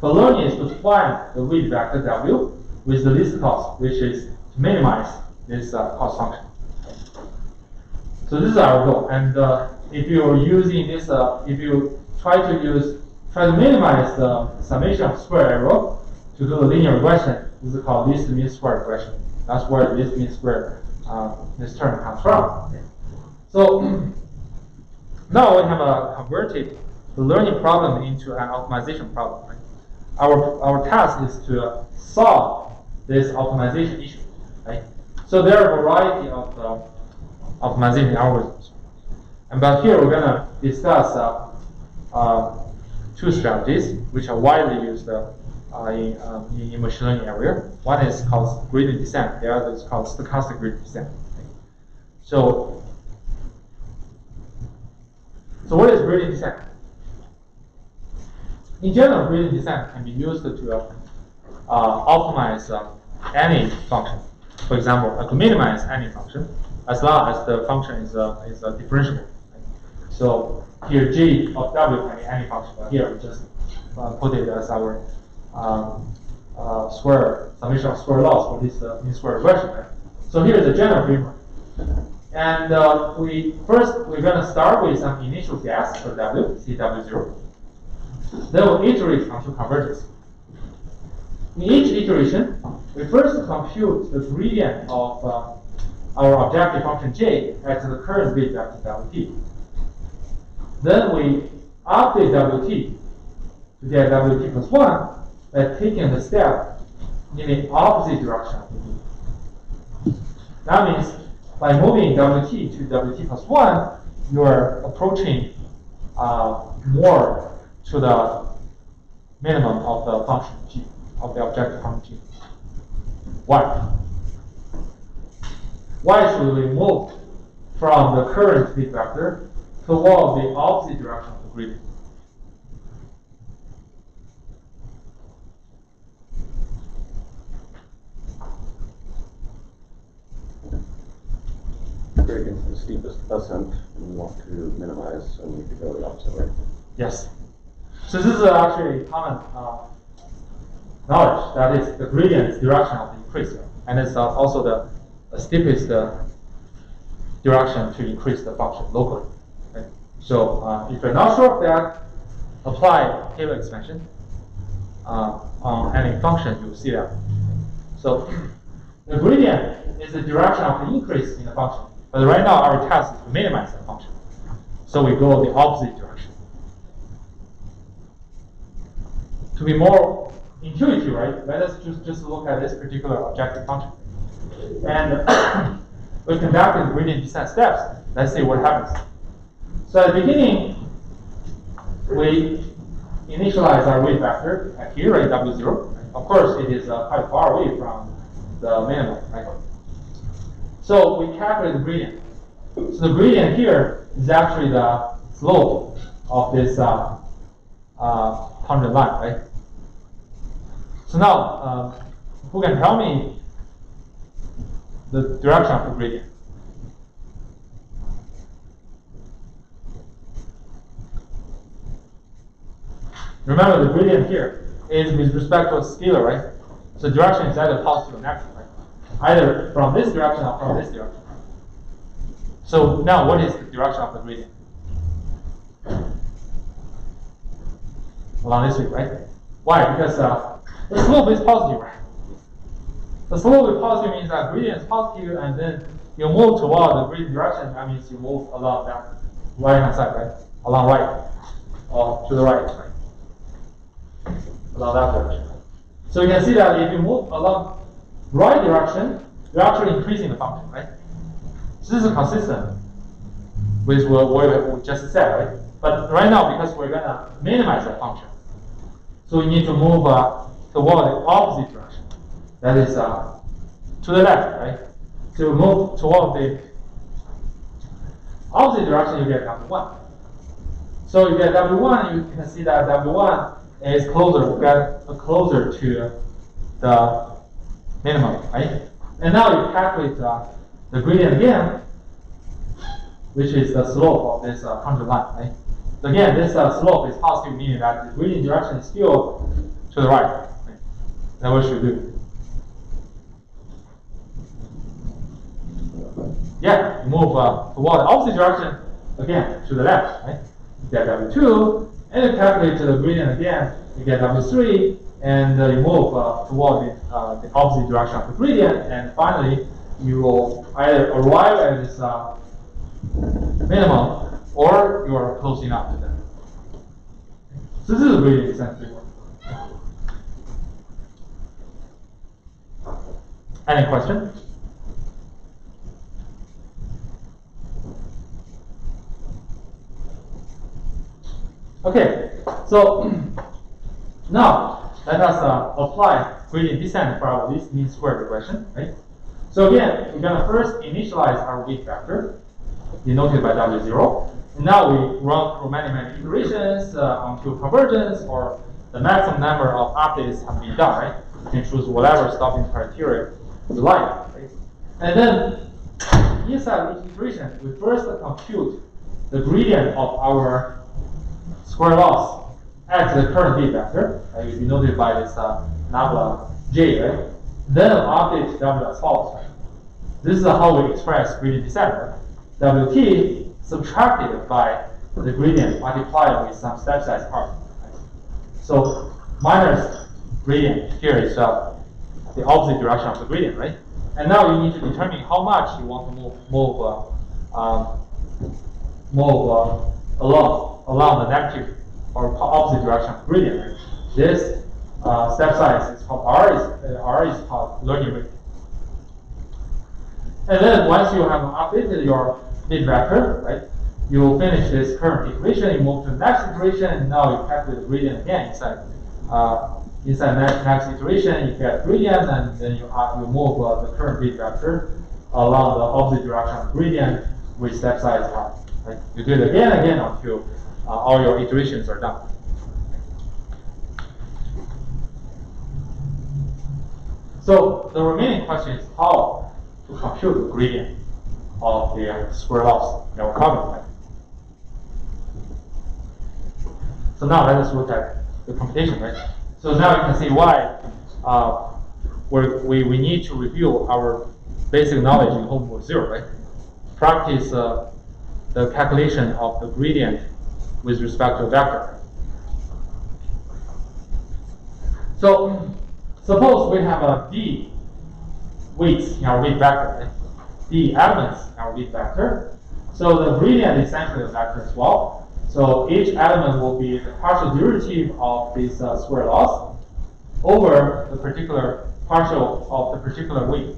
for learning is to find the weight vector W with the least cost, which is to minimize this uh, cost function. So this is our goal. And uh, if you're using this, uh, if you try to use, try to minimize the summation of square error to do the linear regression, this is called least mean square regression. That's where least mean square, uh, this term comes from. So now we have uh, converted the learning problem into an optimization problem. Right? Our, our task is to solve this optimization issue. Right? So there are a variety of uh, optimization algorithms. And but here we're going to discuss uh, uh, two strategies which are widely used uh, in, uh, in machine learning area. One is called gradient descent. The other is called stochastic gradient descent. So, so what is gradient descent? In general, gradient descent can be used to uh, optimize uh, any function. for example, I could minimize any function as long as the function is a, is a differentiable. So here g of w can be any function, but here we just uh, put it as our um, uh, square summation of square laws for this uh, mean square regression. So here is the general framework. And uh, we first we're gonna start with some initial guess for w, cw0. Then we'll iterate until convergence. In each iteration, we first compute the gradient of uh, our objective function j at the current weight vector wt. Then we update wt to get wt plus 1 by taking the step in the opposite direction That means by moving wt to wt plus 1, you are approaching uh, more to the minimum of the function g, of the objective function g. Why? Why should we move from the current weight vector toward the opposite direction of the gradient? Against the steepest ascent, and you want to minimize, and you could go the opposite way. Yes. So this is actually common uh, knowledge that is the gradient direction of the increase, and it's uh, also the, steepest uh, direction to increase the function locally. So uh, if you're not sure of that, apply Taylor expansion uh, on any function, you'll see that. So the gradient is the direction of the increase in the function. But right now our task is to minimize the function. So we go the opposite direction. To be more intuitive, right? Let us just, just look at this particular objective function. And we conducted gradient descent steps. Let's see what happens. So at the beginning, we initialize our weight vector here at w0. Of course, it is uh, quite far away from the minimum, right? So we calculate the gradient. So the gradient here is actually the slope of this uh, uh, tangent line, right? So now, uh, who can tell me the direction of the gradient? Remember the gradient here is with respect to a scalar, right? So direction is either positive or negative? Either from this direction or from this direction. So now what is the direction of the gradient? Along this way, right? Why? Because uh, the slope is positive, right? The slope is positive means that gradient is positive, and then you move toward the gradient direction. That means you move along that right hand side, right? Along right, or to the right, right? Along that direction. So you can see that if you move along right direction, you're actually increasing the function, right? So this is consistent with what we just said, right? But right now, because we're gonna minimize that function, so we need to move uh, toward the opposite direction. That is uh, to the left, right? So we move toward the opposite direction, you get W1. So you get W1, you can see that W1 is closer, get closer to the minimum, right? And now you calculate uh, the gradient again, which is the slope of this uh, tangent line, right? So again, this uh, slope is positive, meaning that the gradient direction is still to the right. right? Then what we do? Yeah, move uh, toward the opposite direction, again, to the left, right? You get W2, and you calculate the gradient again, you get W3, and uh, you move uh, toward the, uh, the opposite direction of the gradient, and finally, you will either arrive at this uh, minimum, or you are close enough to that. So this is really descent framework. Any question? Okay, so now let us uh, apply gradient descent for our least mean square regression, right? So again, we're gonna first initialize our weight vector, denoted by W0. And now we run through many, many iterations uh, until convergence or the maximum number of updates have been done, right? You can choose whatever stopping criteria you like, right? And then inside each iteration, we first compute the gradient of our square loss at the current weight vector, and you denoted by this uh, nabla j, right? Then update W as follows. This is how we express gradient descent. Wt subtracted by the gradient multiplied with some step size r. So minus gradient here is uh, the opposite direction of the gradient, right? And now you need to determine how much you want to move move uh, um, move uh, along along the negative or opposite direction of gradient. This uh, step size is called R is uh, R is called learning rate. And then once you have updated your weight vector, right, you finish this current iteration, you move to the next iteration, and now you calculate the gradient again inside. Uh, inside next, next iteration, you get gradient, and then you have, you move uh, the current weight vector along the opposite direction of gradient with step size r. Right? You do it again and again until uh, all your iterations are done. So the remaining question is how to compute the gradient of the square loss that we're talking about. So now let us look at the computation, right? So now you can see why uh, we we, need to review our basic knowledge in Homework Zero, right? Practice uh, the calculation of the gradient with respect to a vector. So suppose we have a d weights in our weight vector, d elements in our weight vector. So the gradient is essentially a vector as well. So each element will be the partial derivative of this uh, square loss over the particular partial of the particular weight.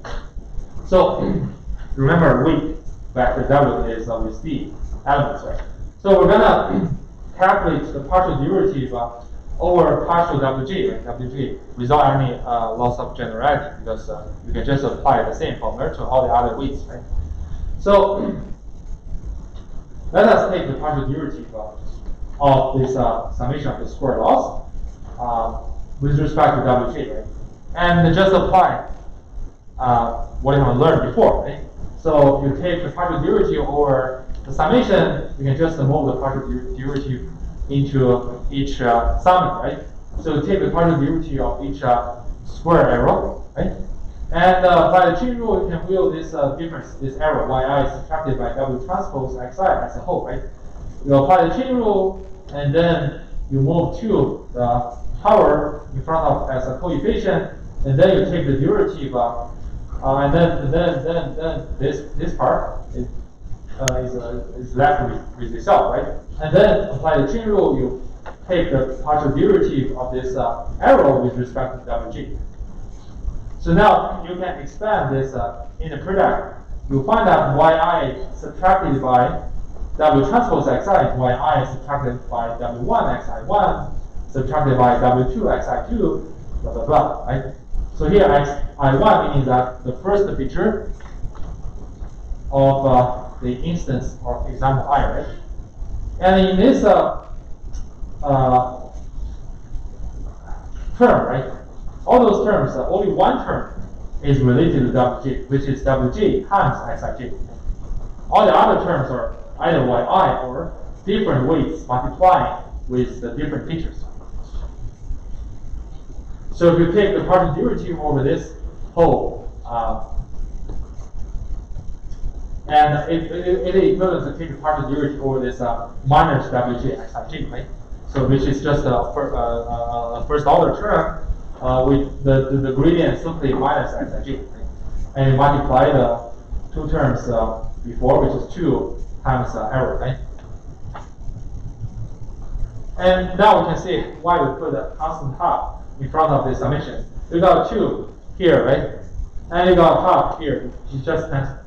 So remember weight vector W is d elements, right? So we're gonna calculate the partial derivative uh, over partial Wg, right? Wg without any uh, loss of generality because uh, you can just apply the same formula to all the other weights, right? So let us take the partial derivative uh, of this uh, summation of the square loss uh, with respect to Wg, right? And just apply what you have learned before, right? So you take the partial derivative over the summation, you can just move the partial derivative into each uh, right? So take the partial derivative of each uh, square error, right? And uh, by the chain rule, you can view this uh, difference, this error, yi is subtracted by w transpose xi as a whole, right? You apply the chain rule, and then you move to the power in front of as a coefficient, and then you take the derivative, uh, and then then then then this this part is uh, is, uh, is left with, with itself, right? And then apply the chain rule, you take the partial derivative of this uh, arrow with respect to wg. So now you can expand this uh, in the product. You find out yi subtracted by w transpose xi is yi subtracted by w1 xi1 subtracted by w2 xi2 blah blah blah. Right? So here x i1 means that the first feature of uh, the instance or example i, right? And in this uh, uh, term, right? all those terms, uh, only one term is related to Wg, which is Wg times Xij. All the other terms are either Yi or different weights multiplying with the different features. So if you take the partial derivative over this whole, uh, and it, it, it is equivalent to take the partial derivative over this uh, minus Wg Xij, right? So which is just a, fir uh, uh, first order term uh, with the, the, the, gradient simply minus xij. Right? And you multiply the two terms uh, before, which is 2 times uh, error, right? And now we can see why we put a constant half in front of the summation. We got 2 here, right? And you got half here, is just cancel.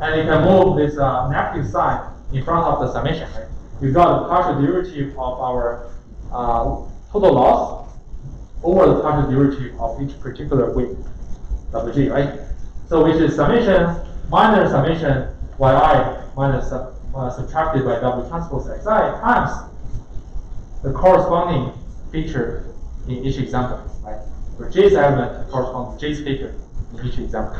And you can move this uh, negative sign in front of the summation, right? You got the partial derivative of our uh, total loss over the partial derivative of each particular weight, Wg, right? So which is summation minus summation yi minus uh, subtracted by w transpose xi times the corresponding feature in each example, right? Where J's element corresponds to J's figure in each example.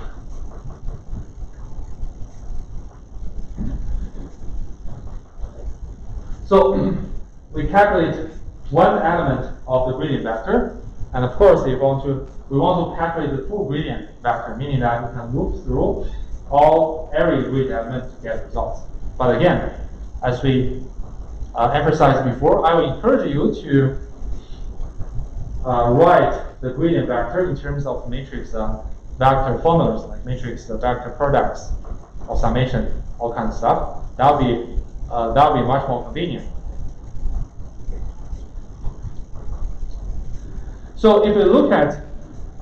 So we calculate one element of the gradient vector, and of course we want to we want to calculate the full gradient vector, meaning that we can loop through all every gradient element to get results. But again, as we uh, emphasized before, I will encourage you to write the gradient vector in terms of matrix uh, vector formulas, like matrix uh, vector products or summation, all kinds of stuff. That will be uh, that will be much more convenient. So if we look at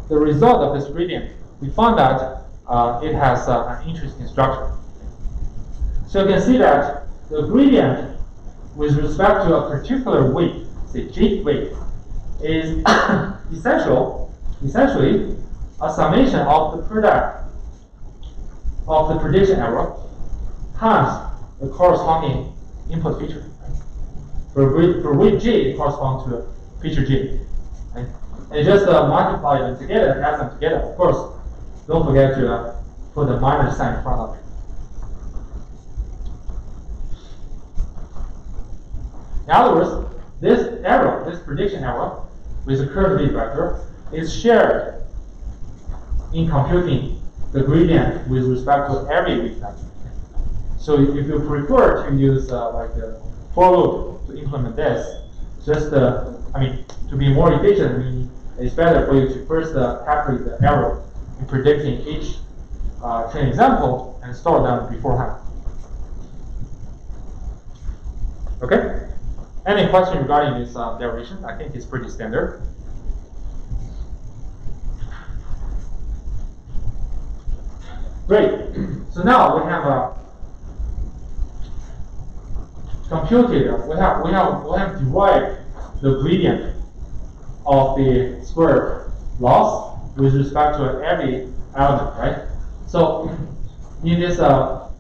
the result of this gradient, we find that uh, it has uh, an interesting structure. So you can see that the gradient with respect to a particular weight, say j weight, is essential, essentially a summation of the product of the prediction error times the corresponding input feature. For weight, for weight j, it corresponds to feature j. Right? And just uh, multiply them together, and add them together. Of course, don't forget to uh, put the minus sign in front of it. In other words, this error, this prediction error, with the curved vector, is shared in computing the gradient with respect to every weight vector. So if you prefer to use uh, like a for loop to implement this, just uh, I mean to be more efficient, it's better for you to first uh, calculate the error in predicting each uh, training example and store them beforehand. Okay. Any question regarding this uh, derivation? I think it's pretty standard. Great. So now we have uh, computed. We have we have we have derived the gradient of the square loss with respect to every element, right? So in this uh,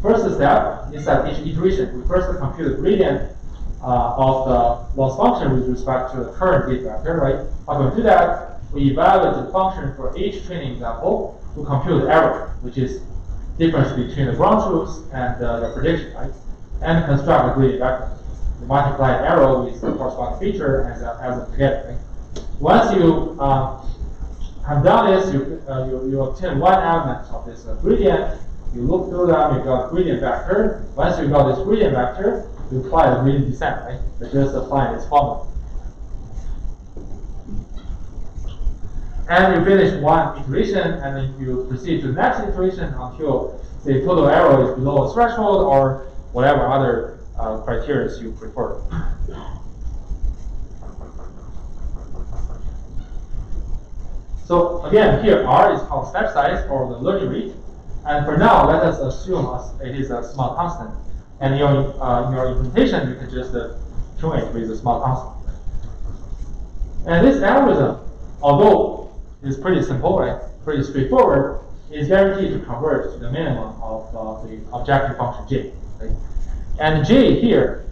first step, is that each iteration, we first compute the gradient uh, of the loss function with respect to the current weight vector, right? How do we do that? We evaluate the function for each training example to compute the error, which is difference between the ground truth and uh, the prediction, right? And construct the gradient vector. We multiply error with the corresponding feature and uh, add them together, right? Once you uh, have done this, you, uh, you, you obtain one element of this uh, gradient. You look through them, you got gradient vector. Once you got this gradient vector, you apply the gradient descent, right? You just apply this formula. And you finish one iteration, and then you proceed to the next iteration until the total error is below a threshold or whatever other uh, criteria you prefer. So again, here R is called step size or the learning rate. And for now, let us assume it is a small constant. And your, uh, your implementation, you can just uh, tune it with a small constant. And this algorithm, although it's pretty simple, right, pretty straightforward, is guaranteed to converge to the minimum of uh, the objective function j. Right? And j here,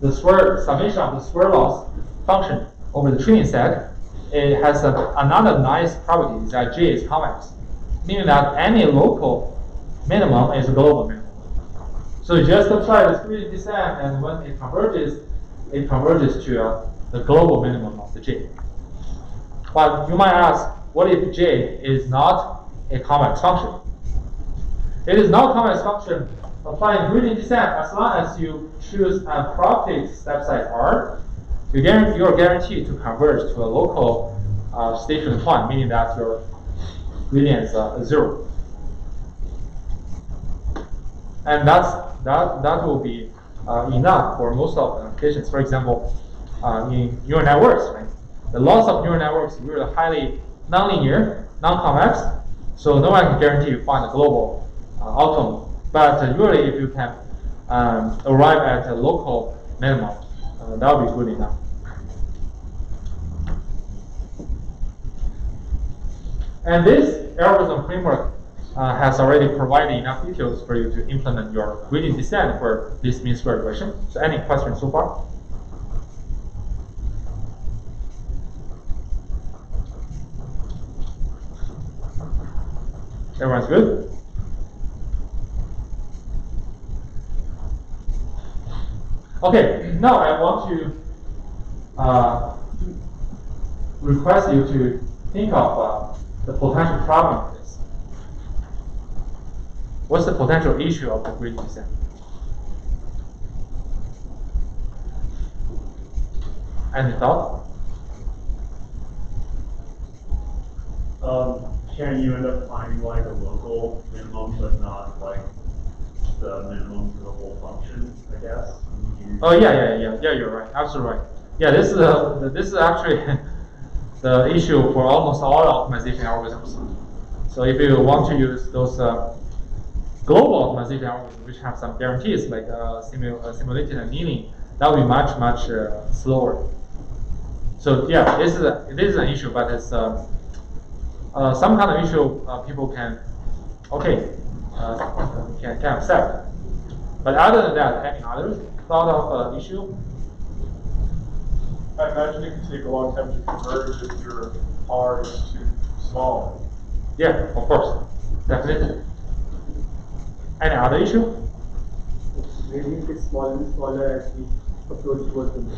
the square summation of the square loss function over the training set it has a, another nice property that J is convex, meaning that any local minimum is a global minimum. So just apply the gradient descent, and when it converges, it converges to uh, the global minimum of the J. But you might ask, what if J is not a convex function? It is not a convex function applying gradient descent as long as you choose a propagated step size R you, guarantee, you are guaranteed to converge to a local uh, station point, meaning that your gradient is uh, zero. And that's, that, that will be uh, enough for most of the applications. For example, uh, in neural networks, right? The loss of neural networks is really highly nonlinear, non-convex, so no one can guarantee you find a global uh, outcome. But usually, if you can um, arrive at a local minimum, uh, that would be good enough. And this algorithm framework uh, has already provided enough details for you to implement your gradient descent for this mean square regression. So any questions so far? Everyone's good? Okay, now I want to uh, request you to think of uh, the potential problem. What's the potential issue of the gradient descent? Any thought? Um, can you end up finding like a local minimum, but not like the minimum for the whole function, I guess? Oh yeah, yeah, yeah, yeah. You're right. Absolutely right. Yeah, this is a, this is actually the issue for almost all optimization algorithms. So if you want to use those uh, global optimization algorithms, which have some guarantees like uh, simu- uh, simulated annealing, that will be much much uh, slower. So yeah, this is a, this is an issue, but it's uh, uh, some kind of issue uh, people can okay uh, can can accept. But other than that, any other thought of uh, issue? I imagine it could take a long time to converge if your R is too small. Yeah, of course, definitely. Any other issue? Maybe it gets smaller and smaller as we approach towards the moon.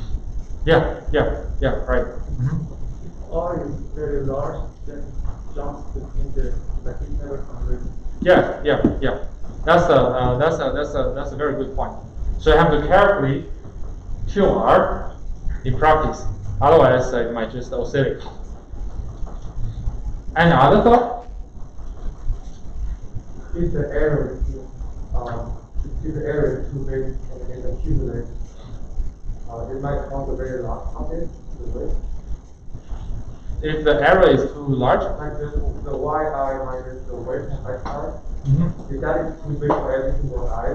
Yeah, yeah, yeah, right. Mhm. Or is very large, then jumps between the vacuum never converge. Yeah, yeah, yeah. That's a uh, that's a that's a that's a very good point. So you have to carefully tune R in practice. Otherwise, it might just oscillate. Any other thought? If the error is um, if the error is too big and it accumulates, uh, it might cause a very large object to the. If the error is too large, Like the, the yi minus the weight xi, Mhm. if that is too big for every single i,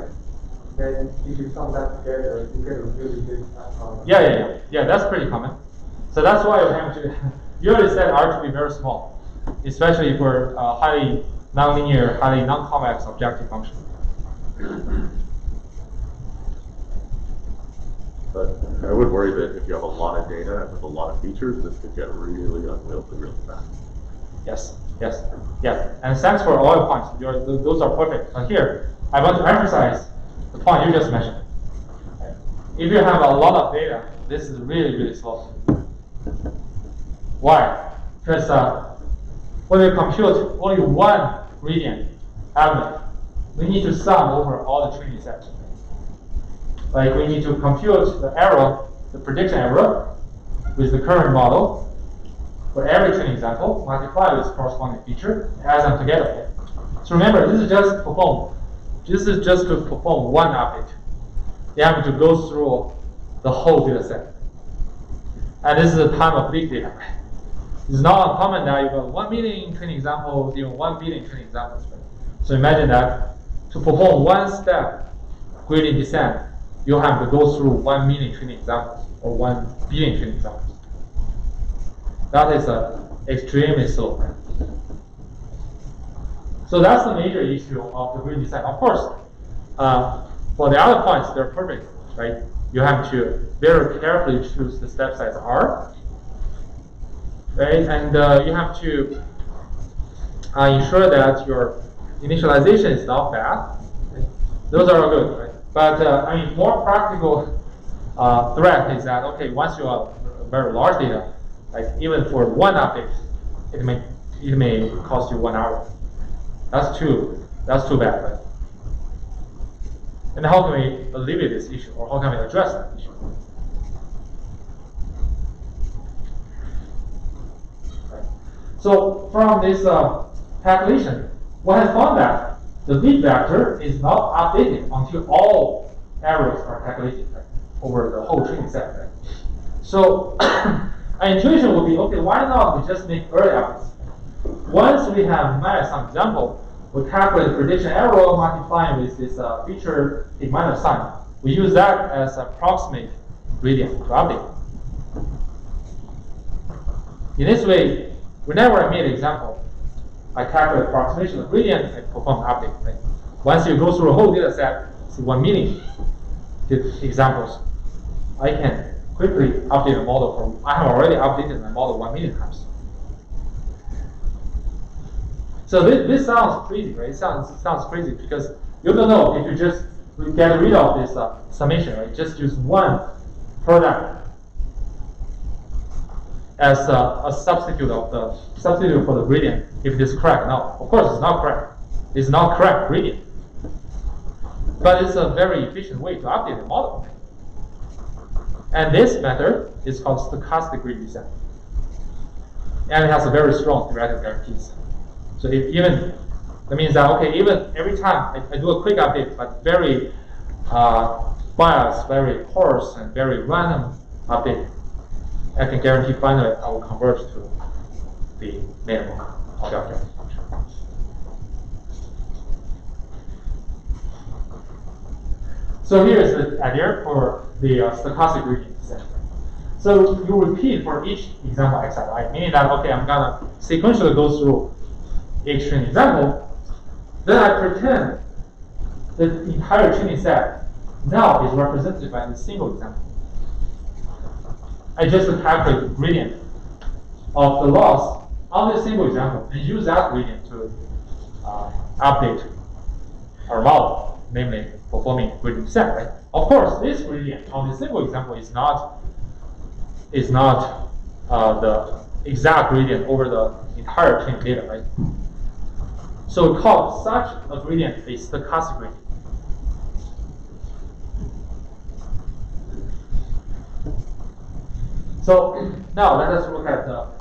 then if you sum that together, you get a really big, uh, Yeah, yeah, yeah. Yeah, that's pretty common. So that's why you have to, you already set R to be very small, especially for uh, highly nonlinear, highly non-convex objective function. But I would worry that if you have a lot of data with a lot of features, this could get really unwieldy really fast. Yes, yes, yes. And thanks for all your points. Your, th- those are perfect. But here, I want to emphasize the point you just mentioned. If you have a lot of data, this is really, really slow. Why? Because uh, when you compute only one gradient element, we need to sum over all the training sets. Like we need to compute the error, the prediction error, with the current model for every training example, multiply with corresponding feature, add them together. So remember, this is just perform. This is just to perform one update. You have to go through the whole data set. And this is the time of big data. It's not uncommon that You've got one million training examples, even one billion training examples. So imagine that to perform one step gradient descent, you have to go through one million training examples or one billion training examples. That is uh, extremely slow. So that's the major issue of the gradient descent. Of course, uh, for the other points, they're perfect, right? You have to very carefully choose the step size R, right? And uh, you have to uh, ensure that your initialization is not bad. Those are all good, right? But uh, I mean, more practical uh, threat is that okay, once you have very large data, like even for one update, it may it may cost you one hour. That's too that's too bad, right? And how can we alleviate this issue, or how can we address that issue? Right. So from this uh, calculation, we have found that the bit vector is not updated until all errors are calculated right, over the whole training set. Right? So our intuition would be, okay, why not we just make early updates? Once we have met some example, we calculate prediction error multiplying with this uh, feature a minus sign. We use that as approximate gradient to update. In this way, whenever I made an example, I calculate approximation of gradient and perform update. Right? Once you go through a whole data set, see one million examples, I can quickly update the model for, I have already updated my model one million times. So this, this sounds crazy, right? It sounds, sounds crazy because you don't know if you just get rid of this uh, summation, right? Just use one product as a, a substitute of the substitute for the gradient if it is correct. Now, of course, it's not correct. It's not correct gradient, but it's a very efficient way to update the model. And this method is called stochastic gradient descent, and it has a very strong theoretical guarantees. So if even that means that okay, even every time I, I do a quick update, but very uh, biased, very coarse, and very random update, I can guarantee finally I will converge to the minimum function. So here is the idea for the uh, stochastic gradient descent. So you repeat for each example right? Meaning that okay, I'm gonna sequentially go through each training example. Then I pretend the entire training set now is represented by a single example. I just calculate the gradient of the loss on this single example and use that gradient to uh, update our model, namely performing gradient descent, right? Of course, this gradient on the single example is not is not uh, the exact gradient over the entire training data, right? So we call such a gradient a stochastic gradient. So now let us look at the,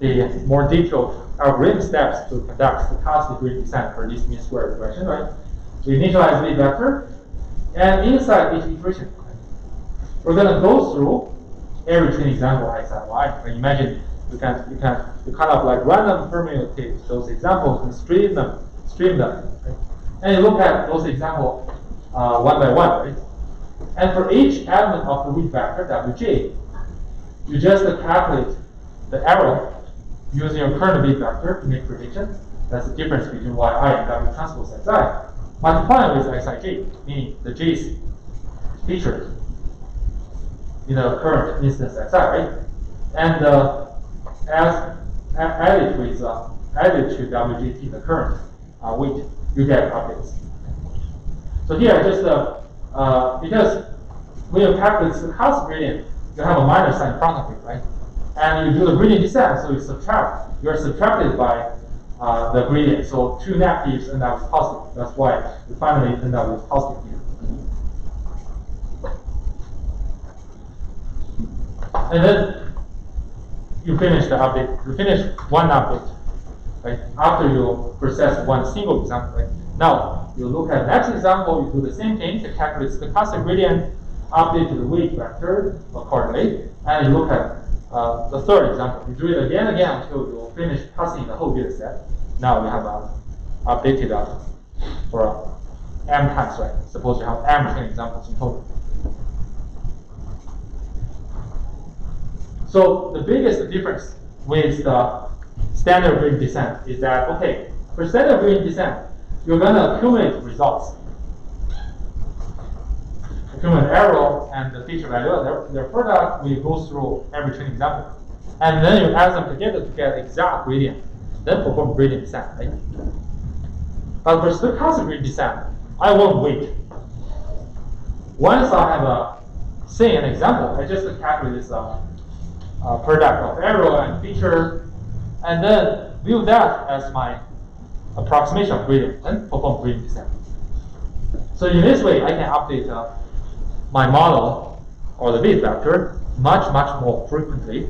the more detailed algorithm steps to conduct stochastic gradient descent for this mean square regression, right? We initialize the vector, and inside each iteration, we're going to go through every training example x and y. And imagine you can you can you kind of like random permutate those examples and stream them, stream them, right? and you look at those examples uh, one by one, right? And for each element of the weight vector wj, you just calculate the error using your current weight vector to make prediction. That's the difference between yi and w transpose xi. Multiplying with xij, meaning the j's features in the current instance xi, right? And uh, as added with uh, added to WGT, the current uh, weight, you get updates. So here, just uh, uh, because when you calculate the cost gradient, you have a minus sign in front of it, right? And you do the gradient descent, so you subtract. You're subtracted by uh, the gradient. So two negatives end up with positive. That's why you finally end up with positive here. And then you finish the update. You finish one update, right? After you process one single example, right? Now you look at the next example. You do the same thing to calculate the stochastic gradient, update the weight vector accordingly, and you look at uh, the third example. You do it again and again until you finish passing the whole data set. Now you have uh, updated uh, for m times, right? Suppose you have m training examples in total. So the biggest difference with the standard gradient descent is that, okay, for standard gradient descent, you're going to accumulate results. Accumulate error and the feature value, their, their product will go through every training example. And then you add them together to get exact gradient. Then perform gradient descent, right? But for stochastic gradient descent, I won't wait. Once I have a, say an example, I just calculate this uh, uh, product of error and feature, and then view that as my approximation of gradient and perform gradient descent. So in this way, I can update uh, my model or the weight vector much, much more frequently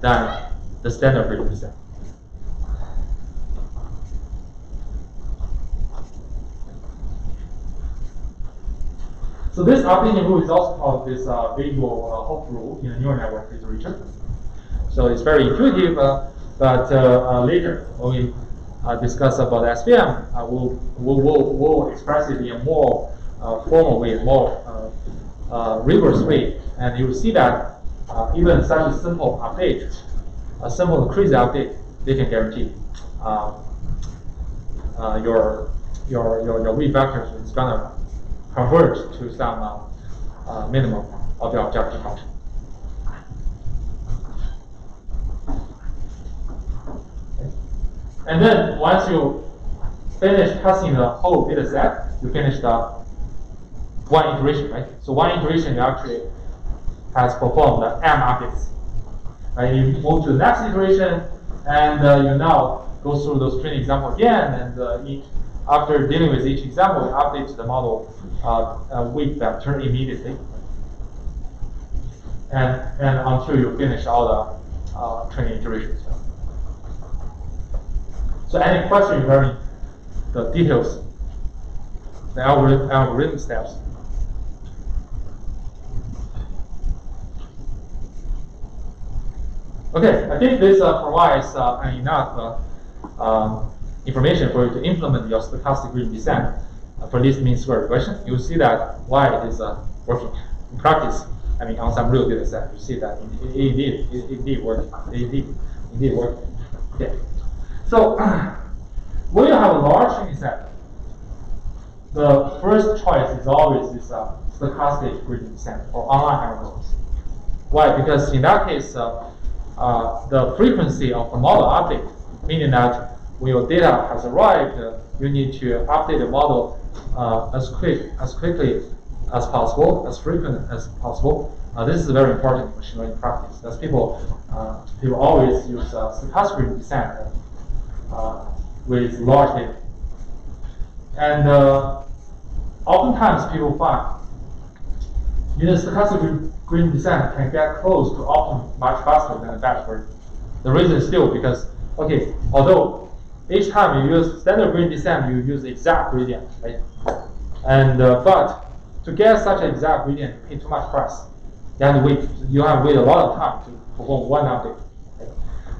than the standard gradient descent. So this updating rule is also called this uh, visual uh, hook rule in the neural network literature. So it's very intuitive, uh, but uh, uh, later when we uh, discuss about SVM, we'll, we'll, we'll, we'll, express it in a more formal way, more rigorous way. And you will see that even such a simple update, a simple crazy update, they can guarantee um, your, your, your, your weight vectors is going to converge to some uh, uh, minimum of the objective function. And then once you finish passing the whole data set, you finish the one iteration, right? So one iteration actually has performed the m updates. Right? You move to the next iteration, and uh, you now go through those training example again, and uh, each, after dealing with each example, you update the model uh, uh, weight vector immediately, and and until you finish all the uh, training iterations. So any question regarding the details, the algorithm, algorithm steps? Okay, I think this uh, provides uh, enough uh, um, information for you to implement your stochastic gradient descent uh, for this mean square regression. You'll see that why it is uh, working in practice. I mean, on some real data set, you see that it, it, it indeed, it, indeed working. It indeed, indeed working. Okay. So when you have a large training set, the first choice is always this uh, stochastic gradient descent or online algorithms. Why? Because in that case, uh, uh, the frequency of the model update, meaning that when your data has arrived, uh, you need to update the model uh, as quick as quickly as possible, as frequent as possible. Uh, this is very important in machine learning practice. That's people uh, people always use uh, stochastic descent with large data, and oftentimes people find you know, stochastic gradient descent can get close to optimum much faster than a batch version. The reason is still because, okay, although each time you use standard gradient descent, you use exact gradient, right? And uh, but to get such an exact gradient, you pay too much price. To wait. You have to wait a lot of time to perform one update. Right?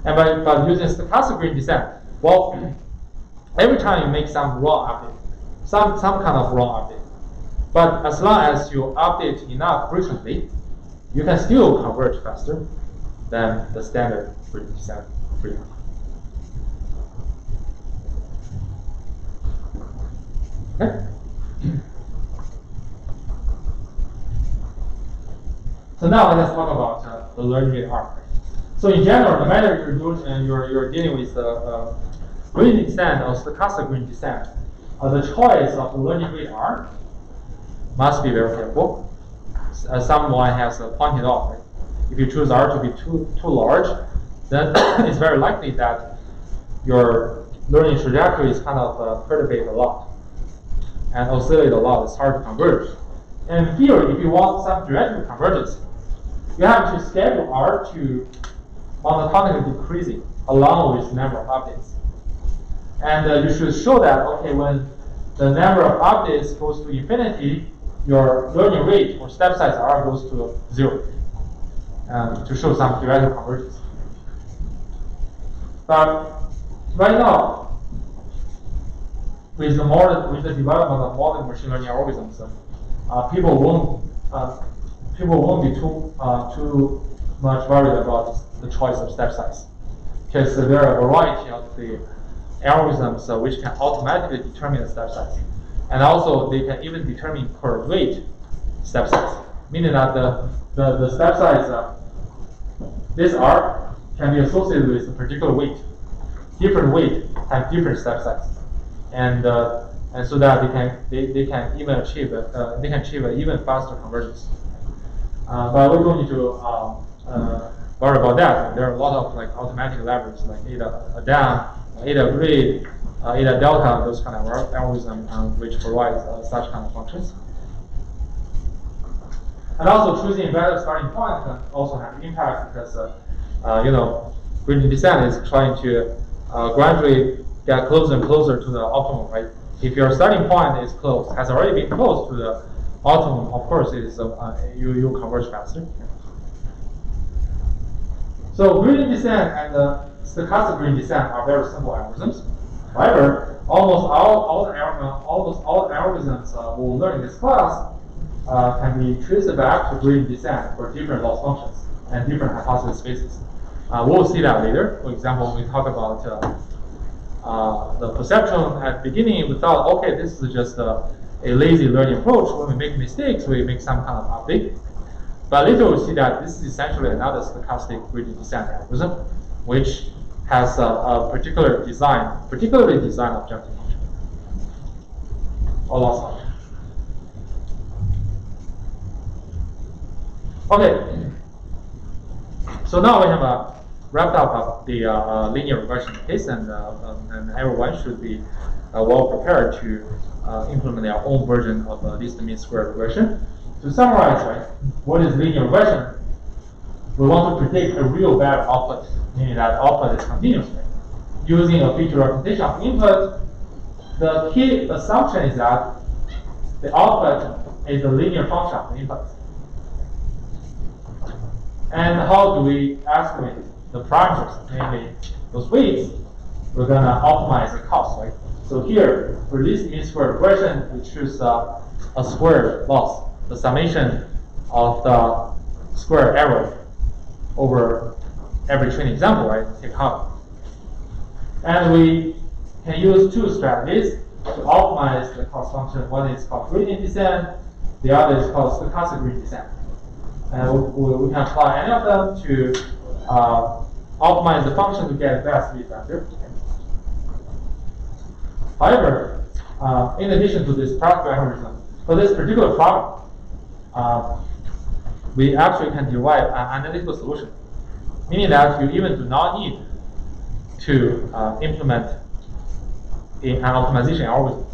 And by, by using stochastic gradient descent, well, every time you make some wrong update, some some kind of wrong update, but as long as you update enough frequently, you can still converge faster than the standard descent frequency. Okay. So now let's talk about uh, the learning rate R. So in general, no matter you're doing uh, you're you're dealing with the uh, gradient descent or stochastic gradient descent, uh, the choice of the learning rate R must be very careful. Uh, someone has uh, pointed out, right? if you choose R to be too, too large, then it's very likely that your learning trajectory is kind of uh, perturbate a lot and oscillate a lot. It's hard to converge. And theory, if you want some direct convergence, you have to schedule R to monotonically decreasing along with number of updates. And uh, you should show that, okay, when the number of updates goes to infinity, your learning rate or step size R goes to zero um, to show some theoretical convergence. But right now, with the modern, with the development of modern machine learning algorithms, uh, people won't uh, people won't be too uh, too much worried about the choice of step size because there are a variety of the algorithms uh, which can automatically determine the step size. And also, they can even determine per weight step size, meaning that the, the, the step size, uh, this R can be associated with a particular weight. Different weight have different step size. And, uh, and so that they can, they, they can even achieve, uh, they can achieve an even faster convergence. Uh, but we don't need to um, uh, worry about that. There are a lot of like automatic libraries like Ada, Adam, Ada Grad, uh, Ada Delta, those kind of algorithms um, which provides uh, such kind of functions. And also choosing a better starting point can also have an impact because, uh, uh, you know, gradient descent is trying to uh, gradually get closer and closer to the optimum, right? If your starting point is close, has already been close to the optimum, of course, it is, uh, you, you converge faster. So gradient descent and stochastic gradient descent are very simple algorithms. However, almost all, all the almost all algorithms uh, we'll learn in this class uh, can be traced back to gradient descent for different loss functions and different hypothesis spaces. Uh, we'll see that later. For example, when we talk about uh, uh, the perceptron at the beginning, we thought, okay, this is just a, a lazy learning approach. When we make mistakes, we make some kind of update. But later we'll see that this is essentially another stochastic gradient descent algorithm, which has a, a particular design, particularly design objective function or loss function. Okay. So now we have uh, wrapped up uh, the uh, uh, linear regression case, and, um, and everyone should be well prepared to implement their own version of least mean square regression. To summarize, right, what is linear regression? We want to predict a real bad output, meaning that output is continuous. Using a feature representation of input, the key assumption is that the output is a linear function of the input. And how do we estimate the parameters, namely those weights? We're gonna optimize the cost, right? So here, for this mean square regression, we choose uh, a square loss, the summation of the square error over every training example, right? Take half. And we can use two strategies to optimize the cost function. One is called gradient descent, the other is called stochastic gradient descent. And we, we can apply any of them to uh, optimize the function to get the best speed factor. However, uh, in addition to this practical algorithm, for this particular problem, uh, we actually can derive an analytical solution, meaning that you even do not need to uh, implement an optimization algorithm.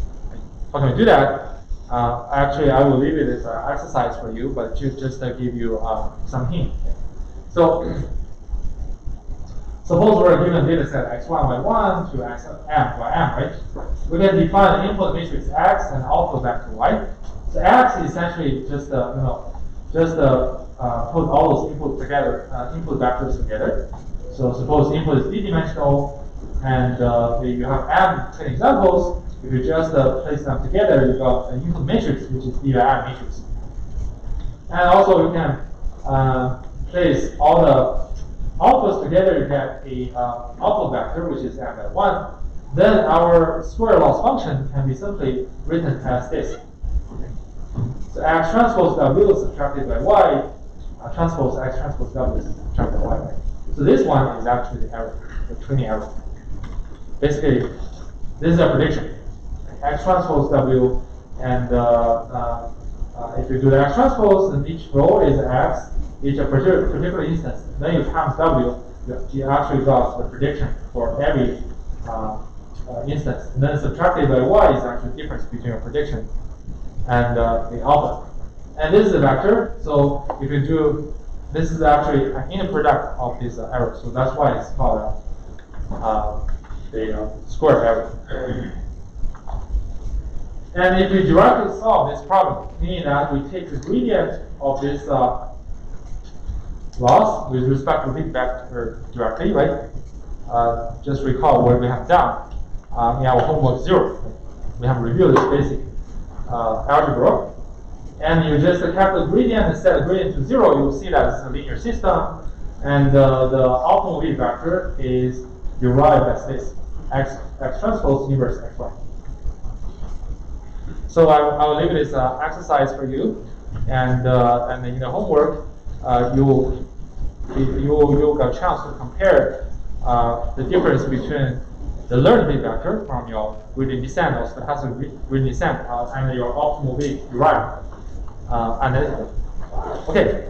How can we do that? Uh, actually, I will leave it as an exercise for you, but ju- just to give you uh, some hint. So, suppose we're given data set x1, y1 to x m, ym, right? We can define an input matrix x and output vector y. So x is essentially just uh, you know just uh, uh, put all those input together, uh, input vectors together. So suppose input is d-dimensional, and uh, you have m ten examples. If you just uh, place them together, you got an input matrix, which is d by m matrix. And also you can uh, place all the outputs together, you get a uh, output vector, which is m by 1. Then our square loss function can be simply written as this. So x transpose w is subtracted by y, uh, transpose x transpose w is subtracted by y. So this one is actually the error, the training error. Basically, this is a prediction. X transpose w, and uh, uh, uh, if you do the X transpose, then each row is X, each particular, particular instance. Then you times W, you actually got the prediction for every uh, uh, instance. And then subtracted by Y is actually the difference between your prediction and uh, the alpha. And this is a vector, so if you do, this is actually an inner product of this uh, error. So that's why it's called uh, uh, the uh, square error. And if we directly solve this problem, meaning that we take the gradient of this uh, loss with respect to big vector directly, right? Just recall what we have done in our homework zero. We have reviewed this basic uh, algebra. And you just calculate gradient and set the gradient to zero, you'll see that it's a linear system. And uh, the optimal weight vector is derived as this x, x transpose inverse xy. So I, I will leave as an exercise for you, and uh, and in the homework, uh, you you you will get a chance to compare uh, the difference between the weight vector from your gradient descent or stochastic gra- gradient descent uh, and your optimal weight derived uh, analytically. Okay,